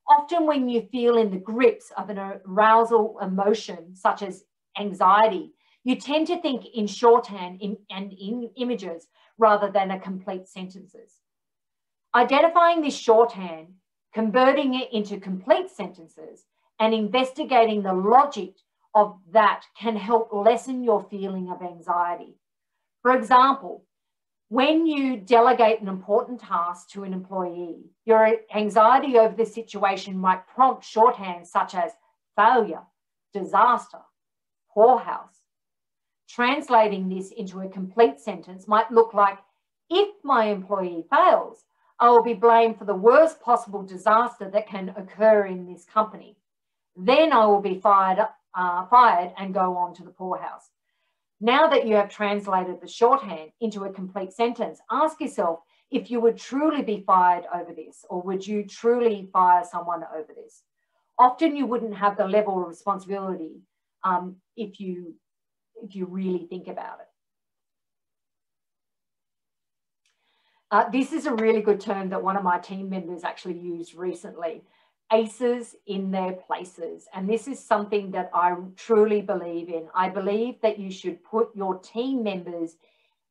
Often, when you feel in the grips of an arousal emotion, such as anxiety, you tend to think in shorthand in, and in images rather than a complete sentences. Identifying this shorthand, converting it into complete sentences, and investigating the logic of that can help lessen your feeling of anxiety. For example, when you delegate an important task to an employee, your anxiety over the situation might prompt shorthand such as failure, disaster, poorhouse. Translating this into a complete sentence might look like, if my employee fails, I will be blamed for the worst possible disaster that can occur in this company. Then I will be fired, uh, fired and go on to the poorhouse. Now that you have translated the shorthand into a complete sentence, ask yourself if you would truly be fired over this, or would you truly fire someone over this? Often you wouldn't have the level of responsibility um, if you if you really think about it. Uh, this is a really good term that one of my team members actually used recently aces in their places. And this is something that I truly believe in. I believe that you should put your team members,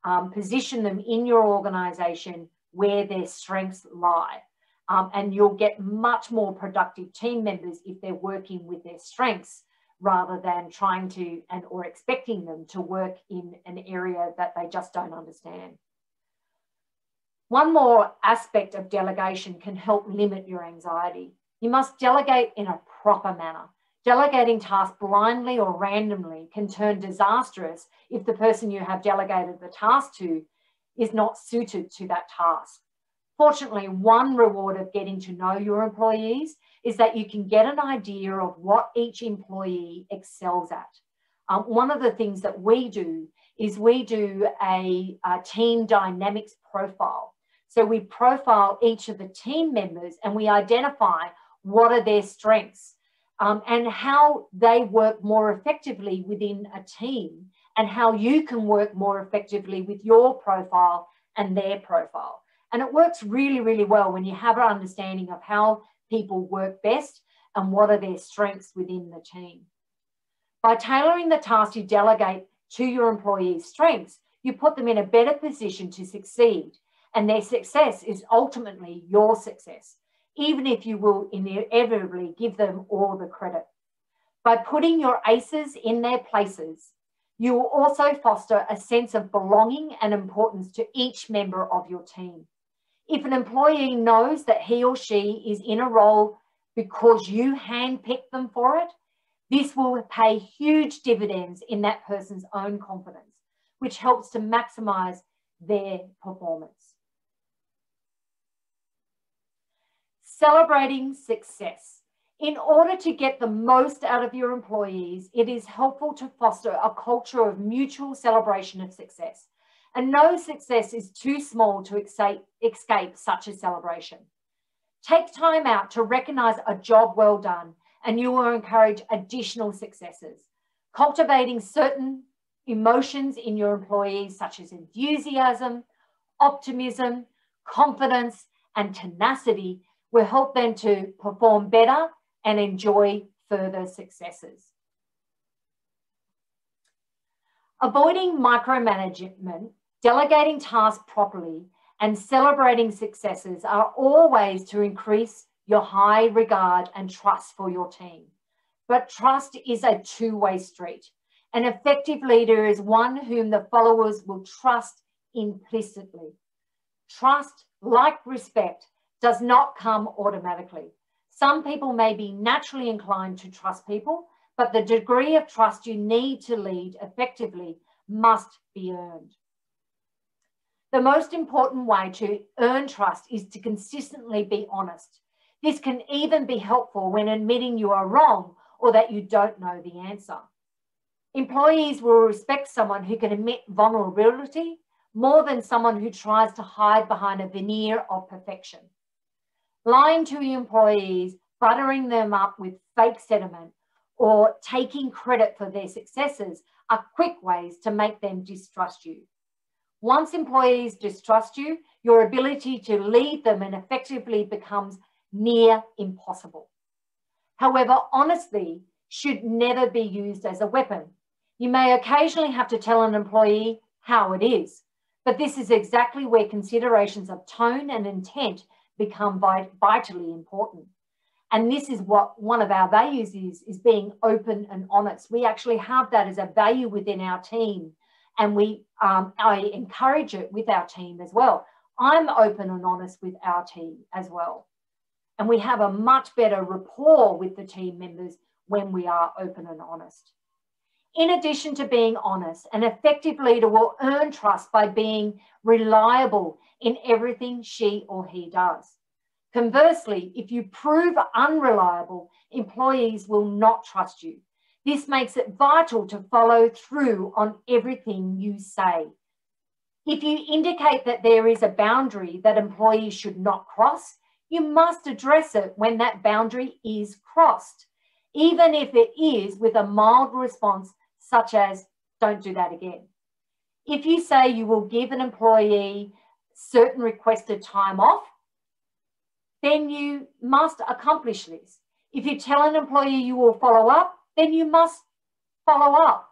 um, position them in your organization where their strengths lie. Um, and you'll get much more productive team members if they're working with their strengths rather than trying to and or expecting them to work in an area that they just don't understand. One more aspect of delegation can help limit your anxiety. You must delegate in a proper manner. Delegating tasks blindly or randomly can turn disastrous if the person you have delegated the task to is not suited to that task. Fortunately, one reward of getting to know your employees is that you can get an idea of what each employee excels at. Um, one of the things that we do is we do a, a team dynamics profile. So we profile each of the team members and we identify what are their strengths, um, and how they work more effectively within a team, and how you can work more effectively with your profile and their profile. And it works really, really well when you have an understanding of how people work best and what are their strengths within the team. By tailoring the tasks you delegate to your employees' strengths, you put them in a better position to succeed, and their success is ultimately your success even if you will inevitably give them all the credit. By putting your aces in their places, you will also foster a sense of belonging and importance to each member of your team. If an employee knows that he or she is in a role because you handpicked them for it, this will pay huge dividends in that person's own confidence, which helps to maximize their performance. Celebrating success. In order to get the most out of your employees, it is helpful to foster a culture of mutual celebration of success. And no success is too small to escape such a celebration. Take time out to recognize a job well done, and you will encourage additional successes. Cultivating certain emotions in your employees, such as enthusiasm, optimism, confidence, and tenacity, will help them to perform better and enjoy further successes. Avoiding micromanagement, delegating tasks properly, and celebrating successes are all ways to increase your high regard and trust for your team. But trust is a two-way street. An effective leader is one whom the followers will trust implicitly. Trust, like respect, does not come automatically. Some people may be naturally inclined to trust people, but the degree of trust you need to lead effectively must be earned. The most important way to earn trust is to consistently be honest. This can even be helpful when admitting you are wrong or that you don't know the answer. Employees will respect someone who can admit vulnerability more than someone who tries to hide behind a veneer of perfection. Lying to employees, buttering them up with fake sentiment, or taking credit for their successes are quick ways to make them distrust you. Once employees distrust you, your ability to lead them and effectively becomes near impossible. However, honesty should never be used as a weapon. You may occasionally have to tell an employee how it is, but this is exactly where considerations of tone and intent become vitally important. And this is what one of our values is, is being open and honest. We actually have that as a value within our team. And we, um, I encourage it with our team as well. I'm open and honest with our team as well. And we have a much better rapport with the team members when we are open and honest. In addition to being honest, an effective leader will earn trust by being reliable in everything she or he does. Conversely, if you prove unreliable, employees will not trust you. This makes it vital to follow through on everything you say. If you indicate that there is a boundary that employees should not cross, you must address it when that boundary is crossed, even if it is with a mild response such as, don't do that again. If you say you will give an employee certain requested time off, then you must accomplish this. If you tell an employee you will follow up, then you must follow up.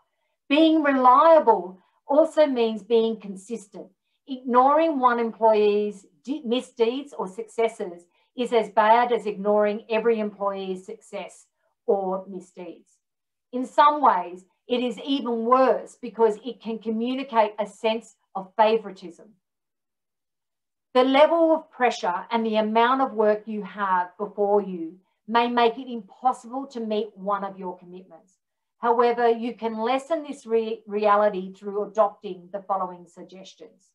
Being reliable also means being consistent. Ignoring one employee's misdeeds or successes is as bad as ignoring every employee's success or misdeeds. In some ways, it is even worse because it can communicate a sense of favoritism. The level of pressure and the amount of work you have before you may make it impossible to meet one of your commitments. However, you can lessen this re reality through adopting the following suggestions.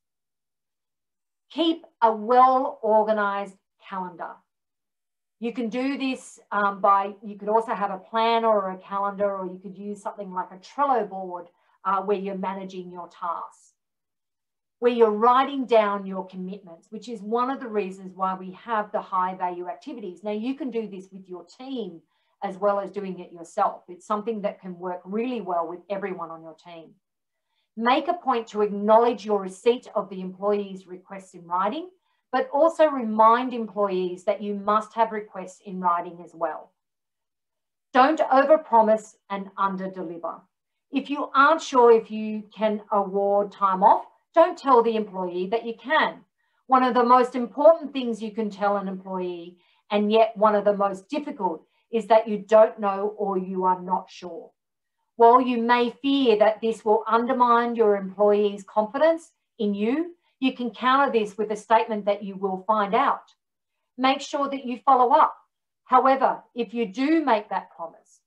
Keep a well-organized calendar. You can do this um, by, you could also have a planner or a calendar, or you could use something like a Trello board uh, where you're managing your tasks, where you're writing down your commitments, which is one of the reasons why we have the high value activities. Now, you can do this with your team as well as doing it yourself. It's something that can work really well with everyone on your team. Make a point to acknowledge your receipt of the employee's request in writing but also remind employees that you must have requests in writing as well. Don't overpromise and underdeliver. If you aren't sure if you can award time off, don't tell the employee that you can. One of the most important things you can tell an employee, and yet one of the most difficult, is that you don't know or you are not sure. While you may fear that this will undermine your employee's confidence in you, you can counter this with a statement that you will find out. Make sure that you follow up. However, if you do make that promise,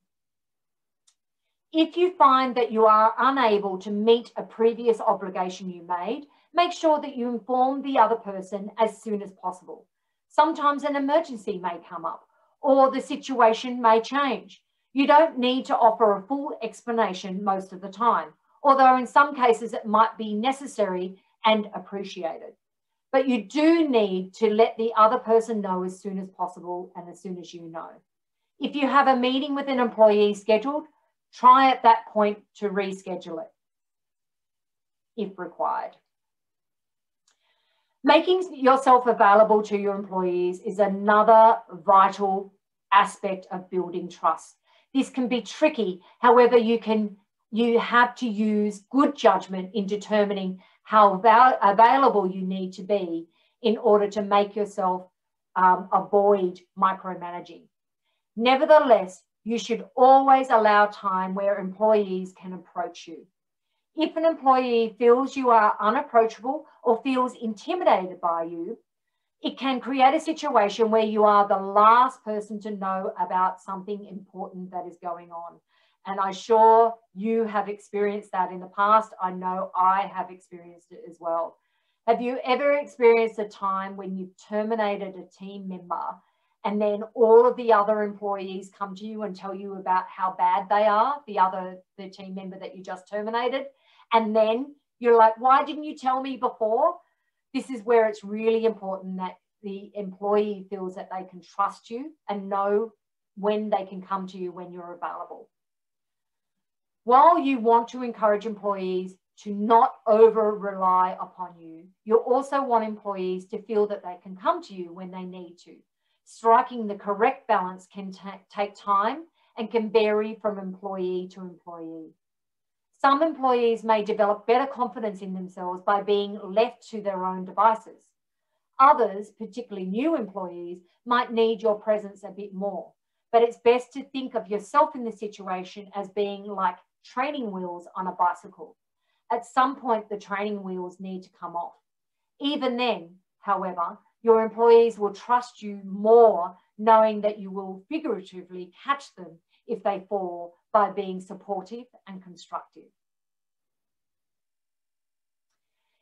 if you find that you are unable to meet a previous obligation you made, make sure that you inform the other person as soon as possible. Sometimes an emergency may come up or the situation may change. You don't need to offer a full explanation most of the time, although in some cases it might be necessary and appreciated. But you do need to let the other person know as soon as possible and as soon as you know. If you have a meeting with an employee scheduled, try at that point to reschedule it if required. Making yourself available to your employees is another vital aspect of building trust. This can be tricky. However, you can you have to use good judgment in determining how available you need to be in order to make yourself um, avoid micromanaging. Nevertheless, you should always allow time where employees can approach you. If an employee feels you are unapproachable or feels intimidated by you, it can create a situation where you are the last person to know about something important that is going on. And I'm sure you have experienced that in the past. I know I have experienced it as well. Have you ever experienced a time when you've terminated a team member and then all of the other employees come to you and tell you about how bad they are, the other the team member that you just terminated, and then you're like, why didn't you tell me before? This is where it's really important that the employee feels that they can trust you and know when they can come to you when you're available. While you want to encourage employees to not over rely upon you, you also want employees to feel that they can come to you when they need to. Striking the correct balance can take time and can vary from employee to employee. Some employees may develop better confidence in themselves by being left to their own devices. Others, particularly new employees, might need your presence a bit more. But it's best to think of yourself in the situation as being like training wheels on a bicycle. At some point, the training wheels need to come off. Even then, however, your employees will trust you more knowing that you will figuratively catch them if they fall by being supportive and constructive.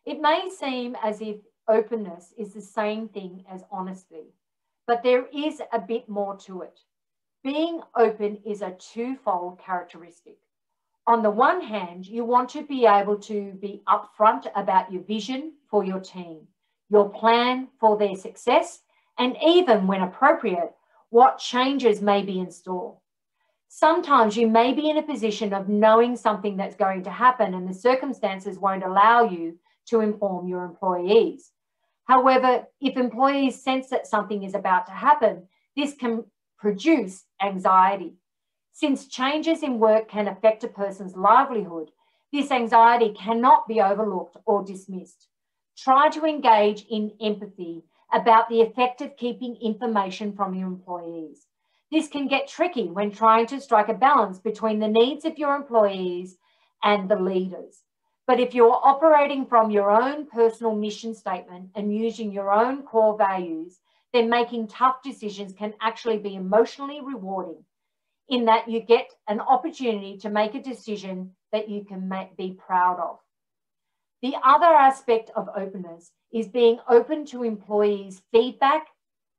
It may seem as if openness is the same thing as honesty, but there is a bit more to it. Being open is a twofold characteristic. On the one hand, you want to be able to be upfront about your vision for your team, your plan for their success, and even when appropriate, what changes may be in store. Sometimes you may be in a position of knowing something that's going to happen and the circumstances won't allow you to inform your employees. However, if employees sense that something is about to happen, this can produce anxiety. Since changes in work can affect a person's livelihood, this anxiety cannot be overlooked or dismissed. Try to engage in empathy about the effect of keeping information from your employees. This can get tricky when trying to strike a balance between the needs of your employees and the leaders. But if you're operating from your own personal mission statement and using your own core values, then making tough decisions can actually be emotionally rewarding in that you get an opportunity to make a decision that you can make, be proud of. The other aspect of openness is being open to employees' feedback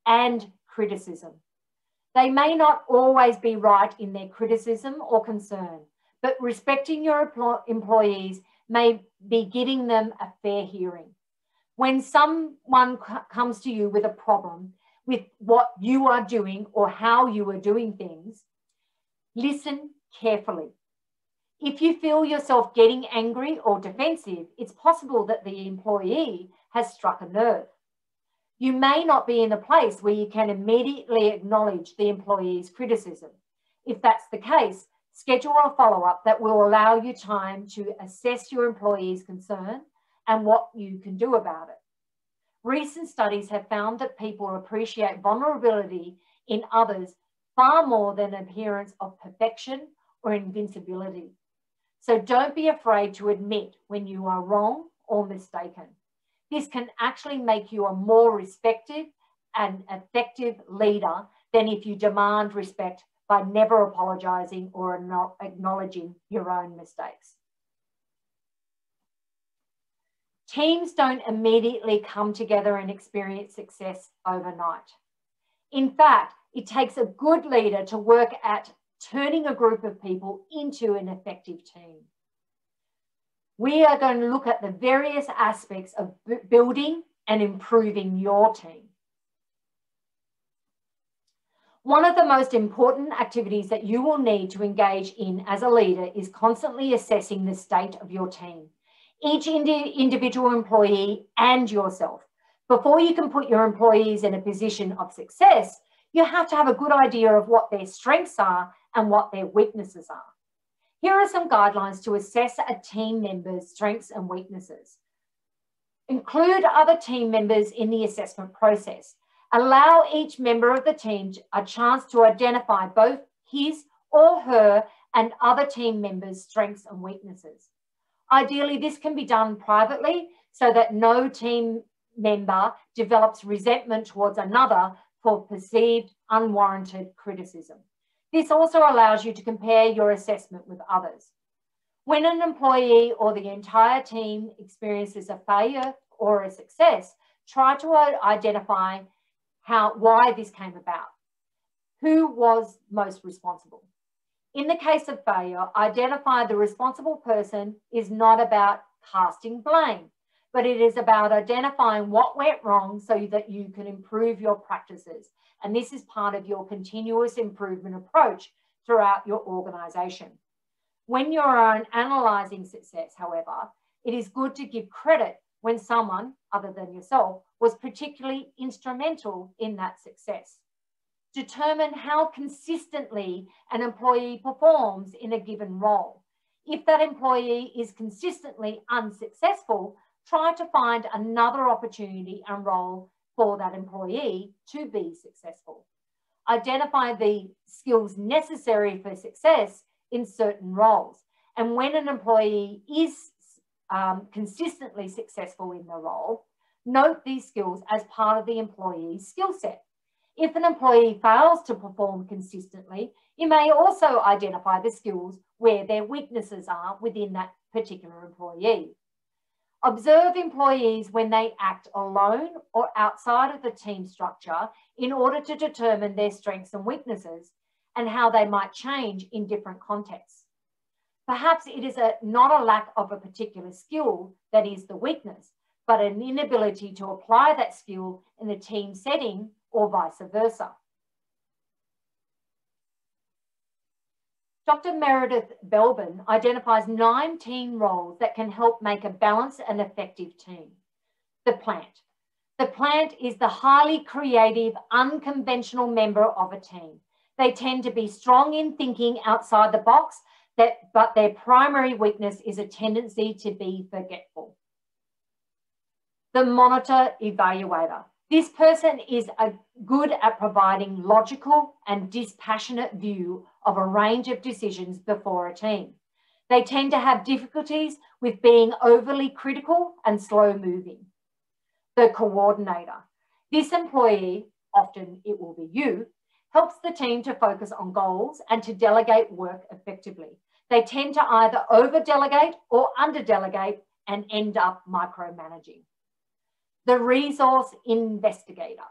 and criticism. They may not always be right in their criticism or concern, but respecting your employees may be giving them a fair hearing. When someone comes to you with a problem with what you are doing or how you are doing things, listen carefully. If you feel yourself getting angry or defensive, it's possible that the employee has struck a nerve. You may not be in a place where you can immediately acknowledge the employee's criticism. If that's the case, Schedule a follow-up that will allow you time to assess your employee's concern and what you can do about it. Recent studies have found that people appreciate vulnerability in others far more than appearance of perfection or invincibility. So don't be afraid to admit when you are wrong or mistaken. This can actually make you a more respected and effective leader than if you demand respect by never apologizing or not acknowledging your own mistakes. Teams don't immediately come together and experience success overnight. In fact, it takes a good leader to work at turning a group of people into an effective team. We are going to look at the various aspects of building and improving your team. One of the most important activities that you will need to engage in as a leader is constantly assessing the state of your team, each indi individual employee and yourself. Before you can put your employees in a position of success, you have to have a good idea of what their strengths are and what their weaknesses are. Here are some guidelines to assess a team member's strengths and weaknesses. Include other team members in the assessment process. Allow each member of the team a chance to identify both his or her and other team members' strengths and weaknesses. Ideally, this can be done privately so that no team member develops resentment towards another for perceived unwarranted criticism. This also allows you to compare your assessment with others. When an employee or the entire team experiences a failure or a success, try to identify how why this came about. who was most responsible. In the case of failure, identify the responsible person is not about casting blame, but it is about identifying what went wrong so that you can improve your practices. And this is part of your continuous improvement approach throughout your organization. When you're analyzing success, however, it is good to give credit when someone other than yourself was particularly instrumental in that success. Determine how consistently an employee performs in a given role. If that employee is consistently unsuccessful, try to find another opportunity and role for that employee to be successful. Identify the skills necessary for success in certain roles. And when an employee is um, consistently successful in the role, note these skills as part of the employee's skill set. If an employee fails to perform consistently, you may also identify the skills where their weaknesses are within that particular employee. Observe employees when they act alone or outside of the team structure in order to determine their strengths and weaknesses and how they might change in different contexts. Perhaps it is a, not a lack of a particular skill that is the weakness, but an inability to apply that skill in the team setting or vice versa. Dr. Meredith Belbin identifies nine team roles that can help make a balanced and effective team. The plant. The plant is the highly creative, unconventional member of a team. They tend to be strong in thinking outside the box, that, but their primary weakness is a tendency to be forgetful. The monitor evaluator. This person is a good at providing logical and dispassionate view of a range of decisions before a team. They tend to have difficulties with being overly critical and slow moving. The coordinator. This employee, often it will be you, helps the team to focus on goals and to delegate work effectively. They tend to either over delegate or under delegate and end up micromanaging the resource investigator.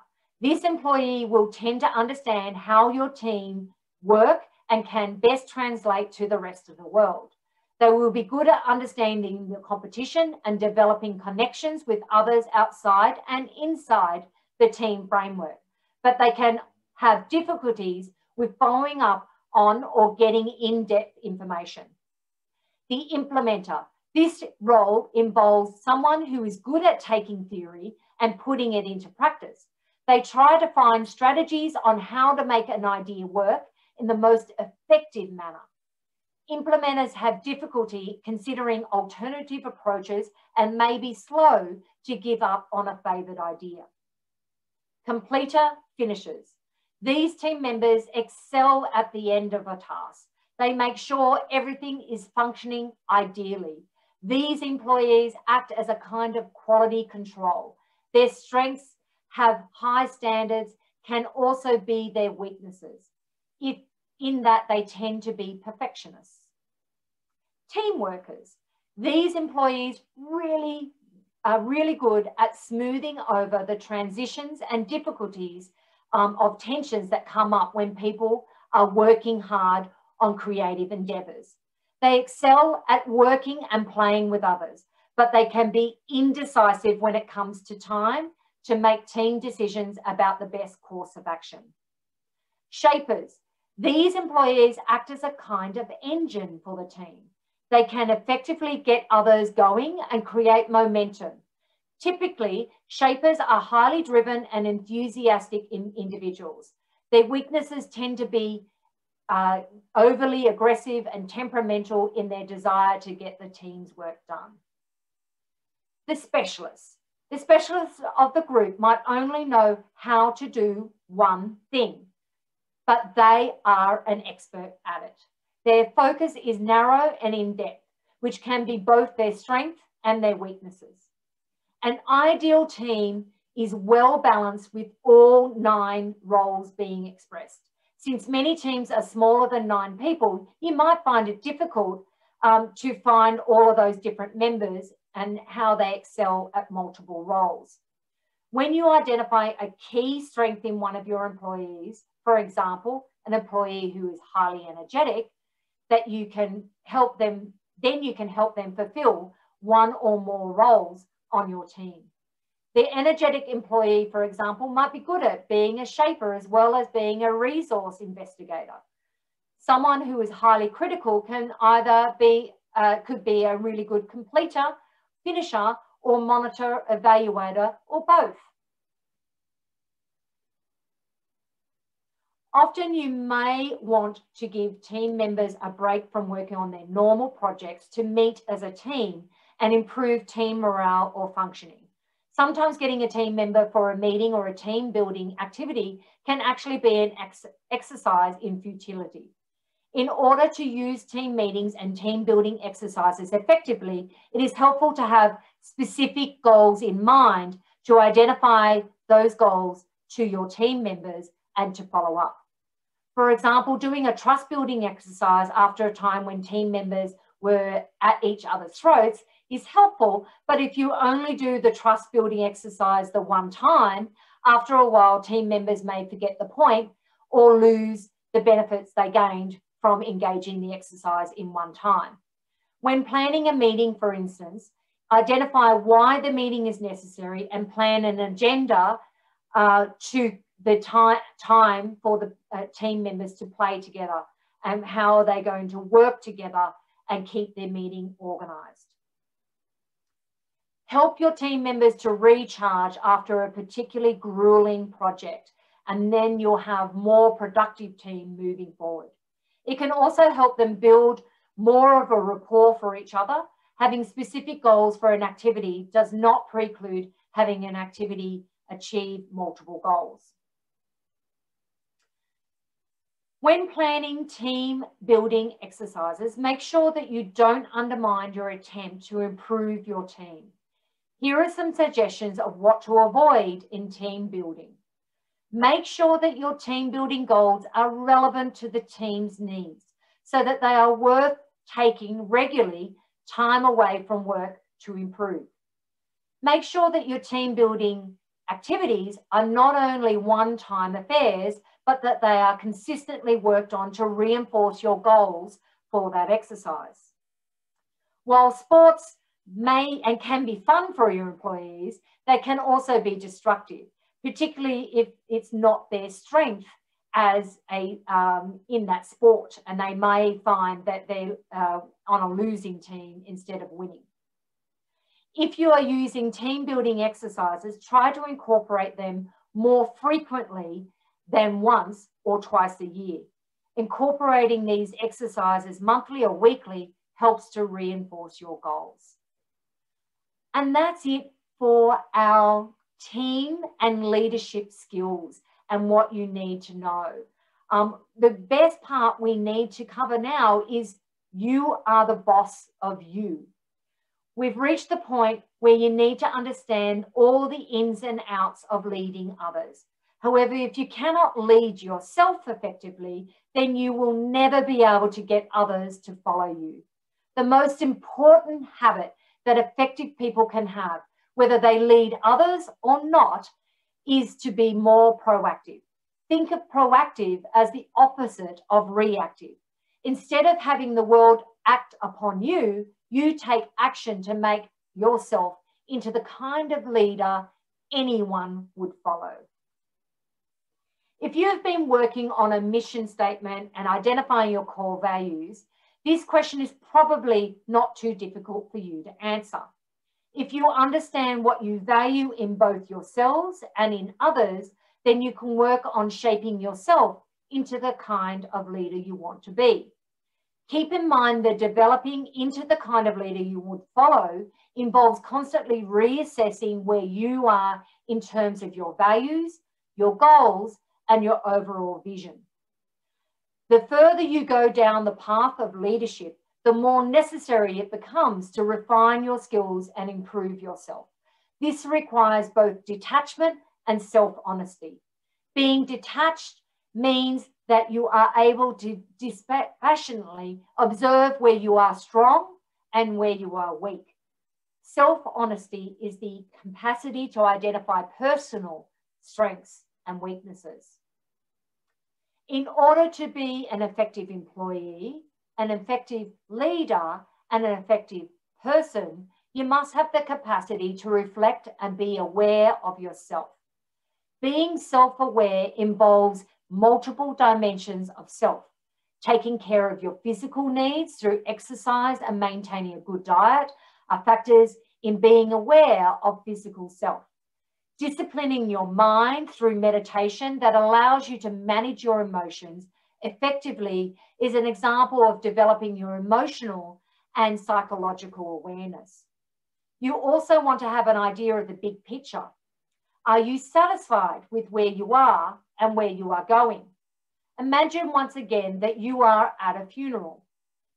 This employee will tend to understand how your team work and can best translate to the rest of the world. They will be good at understanding the competition and developing connections with others outside and inside the team framework, but they can have difficulties with following up on or getting in-depth information. The implementer. This role involves someone who is good at taking theory and putting it into practice. They try to find strategies on how to make an idea work in the most effective manner. Implementers have difficulty considering alternative approaches and may be slow to give up on a favoured idea. Completer finishers. These team members excel at the end of a task. They make sure everything is functioning ideally. These employees act as a kind of quality control. Their strengths have high standards, can also be their weaknesses, if in that they tend to be perfectionists. Team workers. These employees really are really good at smoothing over the transitions and difficulties um, of tensions that come up when people are working hard on creative endeavours. They excel at working and playing with others, but they can be indecisive when it comes to time to make team decisions about the best course of action. Shapers. These employees act as a kind of engine for the team. They can effectively get others going and create momentum. Typically, shapers are highly driven and enthusiastic in individuals. Their weaknesses tend to be uh, overly aggressive and temperamental in their desire to get the team's work done. The specialists. The specialists of the group might only know how to do one thing, but they are an expert at it. Their focus is narrow and in depth, which can be both their strength and their weaknesses. An ideal team is well balanced with all nine roles being expressed. Since many teams are smaller than nine people, you might find it difficult um, to find all of those different members and how they excel at multiple roles. When you identify a key strength in one of your employees for example, an employee who is highly energetic, that you can help them, then you can help them fulfill one or more roles on your team. The energetic employee, for example, might be good at being a shaper as well as being a resource investigator. Someone who is highly critical can either be, uh, could be a really good completer, finisher, or monitor, evaluator, or both. Often you may want to give team members a break from working on their normal projects to meet as a team and improve team morale or functioning. Sometimes getting a team member for a meeting or a team building activity can actually be an ex exercise in futility. In order to use team meetings and team building exercises effectively, it is helpful to have specific goals in mind to identify those goals to your team members and to follow up. For example, doing a trust building exercise after a time when team members were at each other's throats is helpful, but if you only do the trust building exercise the one time, after a while, team members may forget the point or lose the benefits they gained from engaging the exercise in one time. When planning a meeting, for instance, identify why the meeting is necessary and plan an agenda uh, to the time, time for the uh, team members to play together and how are they going to work together and keep their meeting organised. Help your team members to recharge after a particularly grueling project, and then you'll have more productive team moving forward. It can also help them build more of a rapport for each other. Having specific goals for an activity does not preclude having an activity achieve multiple goals. When planning team building exercises, make sure that you don't undermine your attempt to improve your team. Here are some suggestions of what to avoid in team building. Make sure that your team building goals are relevant to the team's needs so that they are worth taking regularly time away from work to improve. Make sure that your team building activities are not only one-time affairs, but that they are consistently worked on to reinforce your goals for that exercise. While sports may and can be fun for your employees, they can also be destructive, particularly if it's not their strength as a um, in that sport, and they may find that they're uh, on a losing team instead of winning. If you are using team building exercises, try to incorporate them more frequently than once or twice a year. Incorporating these exercises monthly or weekly helps to reinforce your goals. And that's it for our team and leadership skills and what you need to know. Um, the best part we need to cover now is you are the boss of you. We've reached the point where you need to understand all the ins and outs of leading others. However, if you cannot lead yourself effectively, then you will never be able to get others to follow you. The most important habit that effective people can have, whether they lead others or not, is to be more proactive. Think of proactive as the opposite of reactive. Instead of having the world act upon you, you take action to make yourself into the kind of leader anyone would follow. If you have been working on a mission statement and identifying your core values, this question is probably not too difficult for you to answer. If you understand what you value in both yourselves and in others, then you can work on shaping yourself into the kind of leader you want to be. Keep in mind that developing into the kind of leader you would follow involves constantly reassessing where you are in terms of your values, your goals, and your overall vision. The further you go down the path of leadership, the more necessary it becomes to refine your skills and improve yourself. This requires both detachment and self honesty. Being detached means that you are able to dispassionately observe where you are strong and where you are weak. Self honesty is the capacity to identify personal strengths and weaknesses. In order to be an effective employee, an effective leader, and an effective person, you must have the capacity to reflect and be aware of yourself. Being self aware involves multiple dimensions of self taking care of your physical needs through exercise and maintaining a good diet are factors in being aware of physical self. Disciplining your mind through meditation that allows you to manage your emotions effectively is an example of developing your emotional and psychological awareness. You also want to have an idea of the big picture. Are you satisfied with where you are and where you are going? Imagine once again that you are at a funeral.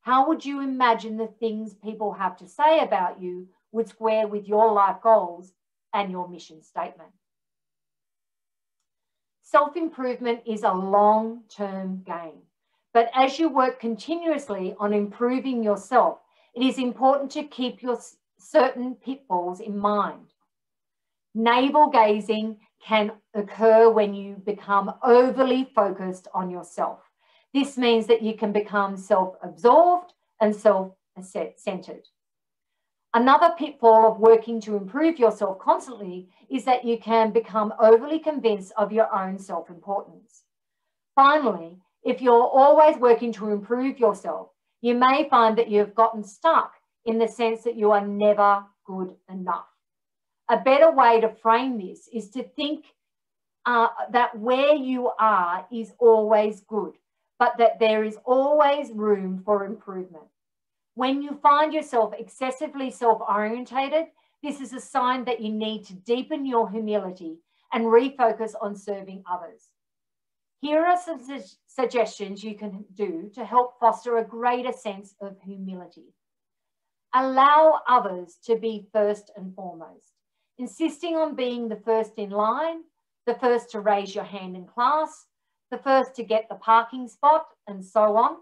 How would you imagine the things people have to say about you would square with your life goals and your mission statement? Self improvement is a long term game. But as you work continuously on improving yourself, it is important to keep your certain pitfalls in mind. Navel gazing can occur when you become overly focused on yourself. This means that you can become self absorbed and self centered. Another pitfall of working to improve yourself constantly is that you can become overly convinced of your own self importance. Finally, if you're always working to improve yourself, you may find that you've gotten stuck in the sense that you are never good enough a better way to frame this is to think uh, that where you are is always good, but that there is always room for improvement. When you find yourself excessively self orientated, this is a sign that you need to deepen your humility and refocus on serving others. Here are some su suggestions you can do to help foster a greater sense of humility. Allow others to be first and foremost insisting on being the first in line, the first to raise your hand in class, the first to get the parking spot, and so on,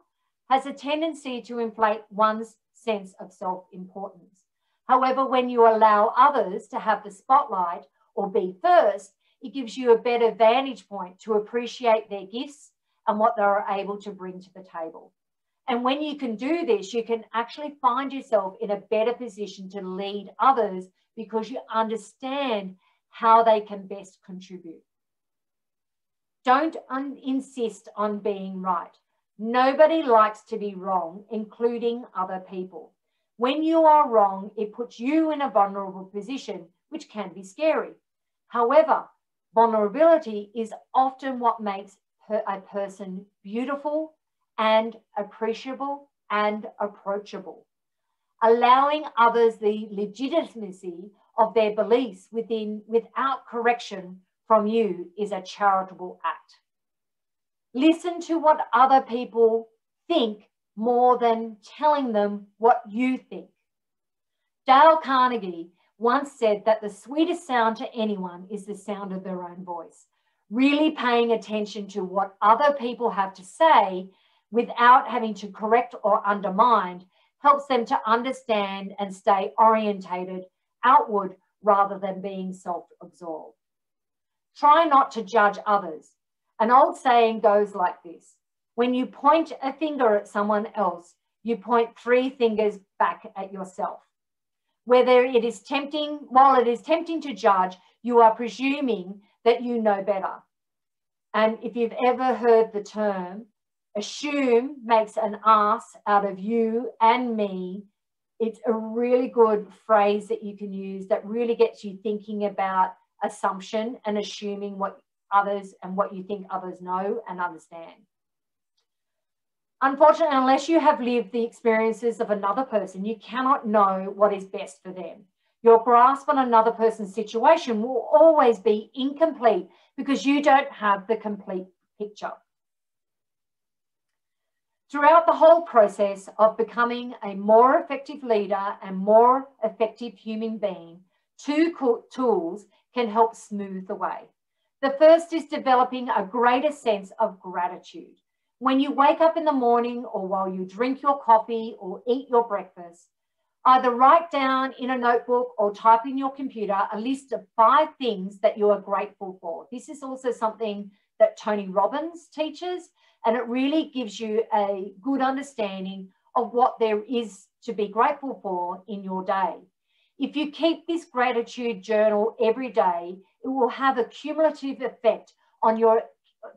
has a tendency to inflate one's sense of self-importance. However, when you allow others to have the spotlight or be first, it gives you a better vantage point to appreciate their gifts and what they are able to bring to the table. And when you can do this, you can actually find yourself in a better position to lead others because you understand how they can best contribute. Don't insist on being right. Nobody likes to be wrong, including other people. When you are wrong, it puts you in a vulnerable position, which can be scary. However, vulnerability is often what makes a person beautiful and appreciable and approachable allowing others the legitimacy of their beliefs within without correction from you is a charitable act. Listen to what other people think more than telling them what you think. Dale Carnegie once said that the sweetest sound to anyone is the sound of their own voice. Really paying attention to what other people have to say without having to correct or undermine helps them to understand and stay orientated outward rather than being self absorbed. Try not to judge others. An old saying goes like this when you point a finger at someone else, you point three fingers back at yourself. Whether it is tempting, while it is tempting to judge, you are presuming that you know better. And if you've ever heard the term, assume makes an ass out of you and me. It's a really good phrase that you can use that really gets you thinking about assumption and assuming what others and what you think others know and understand. Unfortunately, unless you have lived the experiences of another person, you cannot know what is best for them. Your grasp on another person's situation will always be incomplete because you don't have the complete picture. Throughout the whole process of becoming a more effective leader and more effective human being, two tools can help smooth the way. The first is developing a greater sense of gratitude. When you wake up in the morning or while you drink your coffee or eat your breakfast, either write down in a notebook or type in your computer a list of five things that you are grateful for. This is also something that Tony Robbins teaches, and it really gives you a good understanding of what there is to be grateful for in your day. If you keep this gratitude journal every day, it will have a cumulative effect on your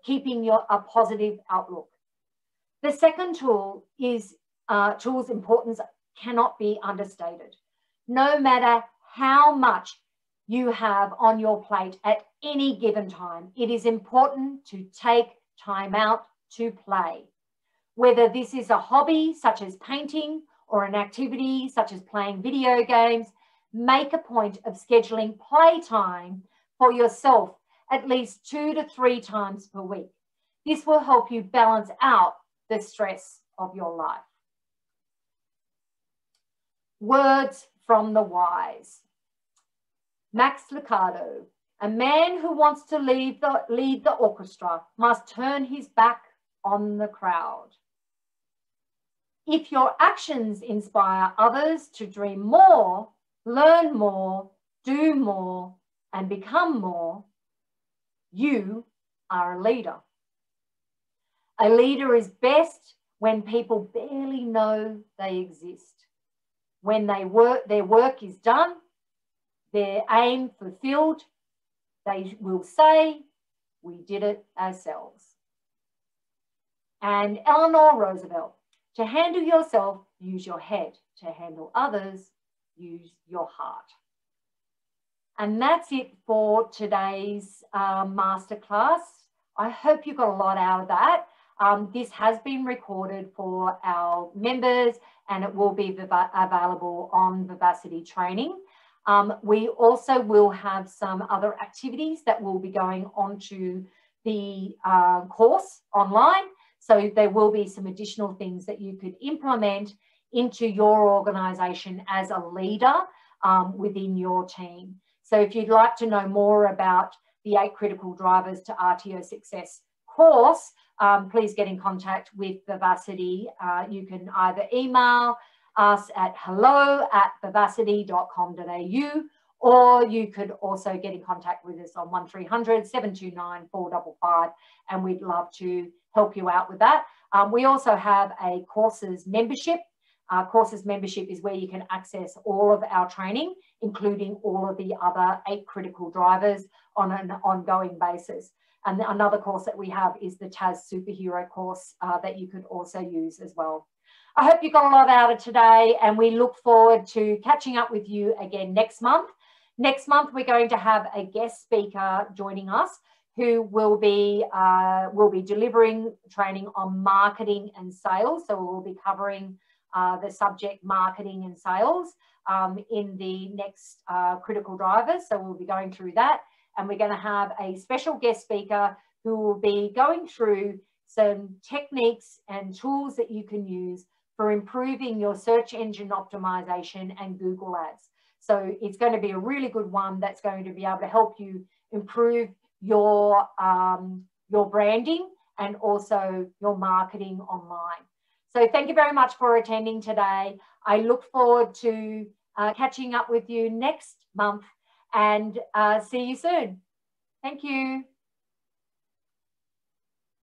keeping your a positive outlook. The second tool is uh, tool's importance cannot be understated. No matter how much you have on your plate at any given time, it is important to take time out to play. Whether this is a hobby such as painting or an activity such as playing video games, make a point of scheduling playtime for yourself at least two to three times per week. This will help you balance out the stress of your life. Words from the wise. Max Lucado, a man who wants to lead the, lead the orchestra must turn his back on the crowd. If your actions inspire others to dream more, learn more, do more, and become more, you are a leader. A leader is best when people barely know they exist. When they work, their work is done, their aim fulfilled, they will say, we did it ourselves. And Eleanor Roosevelt, to handle yourself, use your head. To handle others, use your heart. And that's it for today's uh, masterclass. I hope you got a lot out of that. Um, this has been recorded for our members and it will be available on Vivacity Training. Um, we also will have some other activities that will be going onto the uh, course online. So there will be some additional things that you could implement into your organisation as a leader um, within your team. So if you'd like to know more about the eight critical drivers to RTO success course, um, please get in contact with Vivacity. Uh, you can either email us at hello at vivacity.com.au or you could also get in contact with us on 1300 729 455 and we'd love to help you out with that. Um, we also have a courses membership. Uh, courses membership is where you can access all of our training, including all of the other eight critical drivers on an ongoing basis. And another course that we have is the TAS Superhero course uh, that you could also use as well. I hope you got a lot out of today and we look forward to catching up with you again next month. Next month, we're going to have a guest speaker joining us who will be, uh, will be delivering training on marketing and sales. So we'll be covering uh, the subject marketing and sales um, in the next uh, critical drivers. So we'll be going through that and we're going to have a special guest speaker who will be going through some techniques and tools that you can use for improving your search engine optimization and Google Ads. So it's going to be a really good one that's going to be able to help you improve your, um, your branding and also your marketing online. So thank you very much for attending today. I look forward to uh, catching up with you next month and uh, see you soon. Thank you.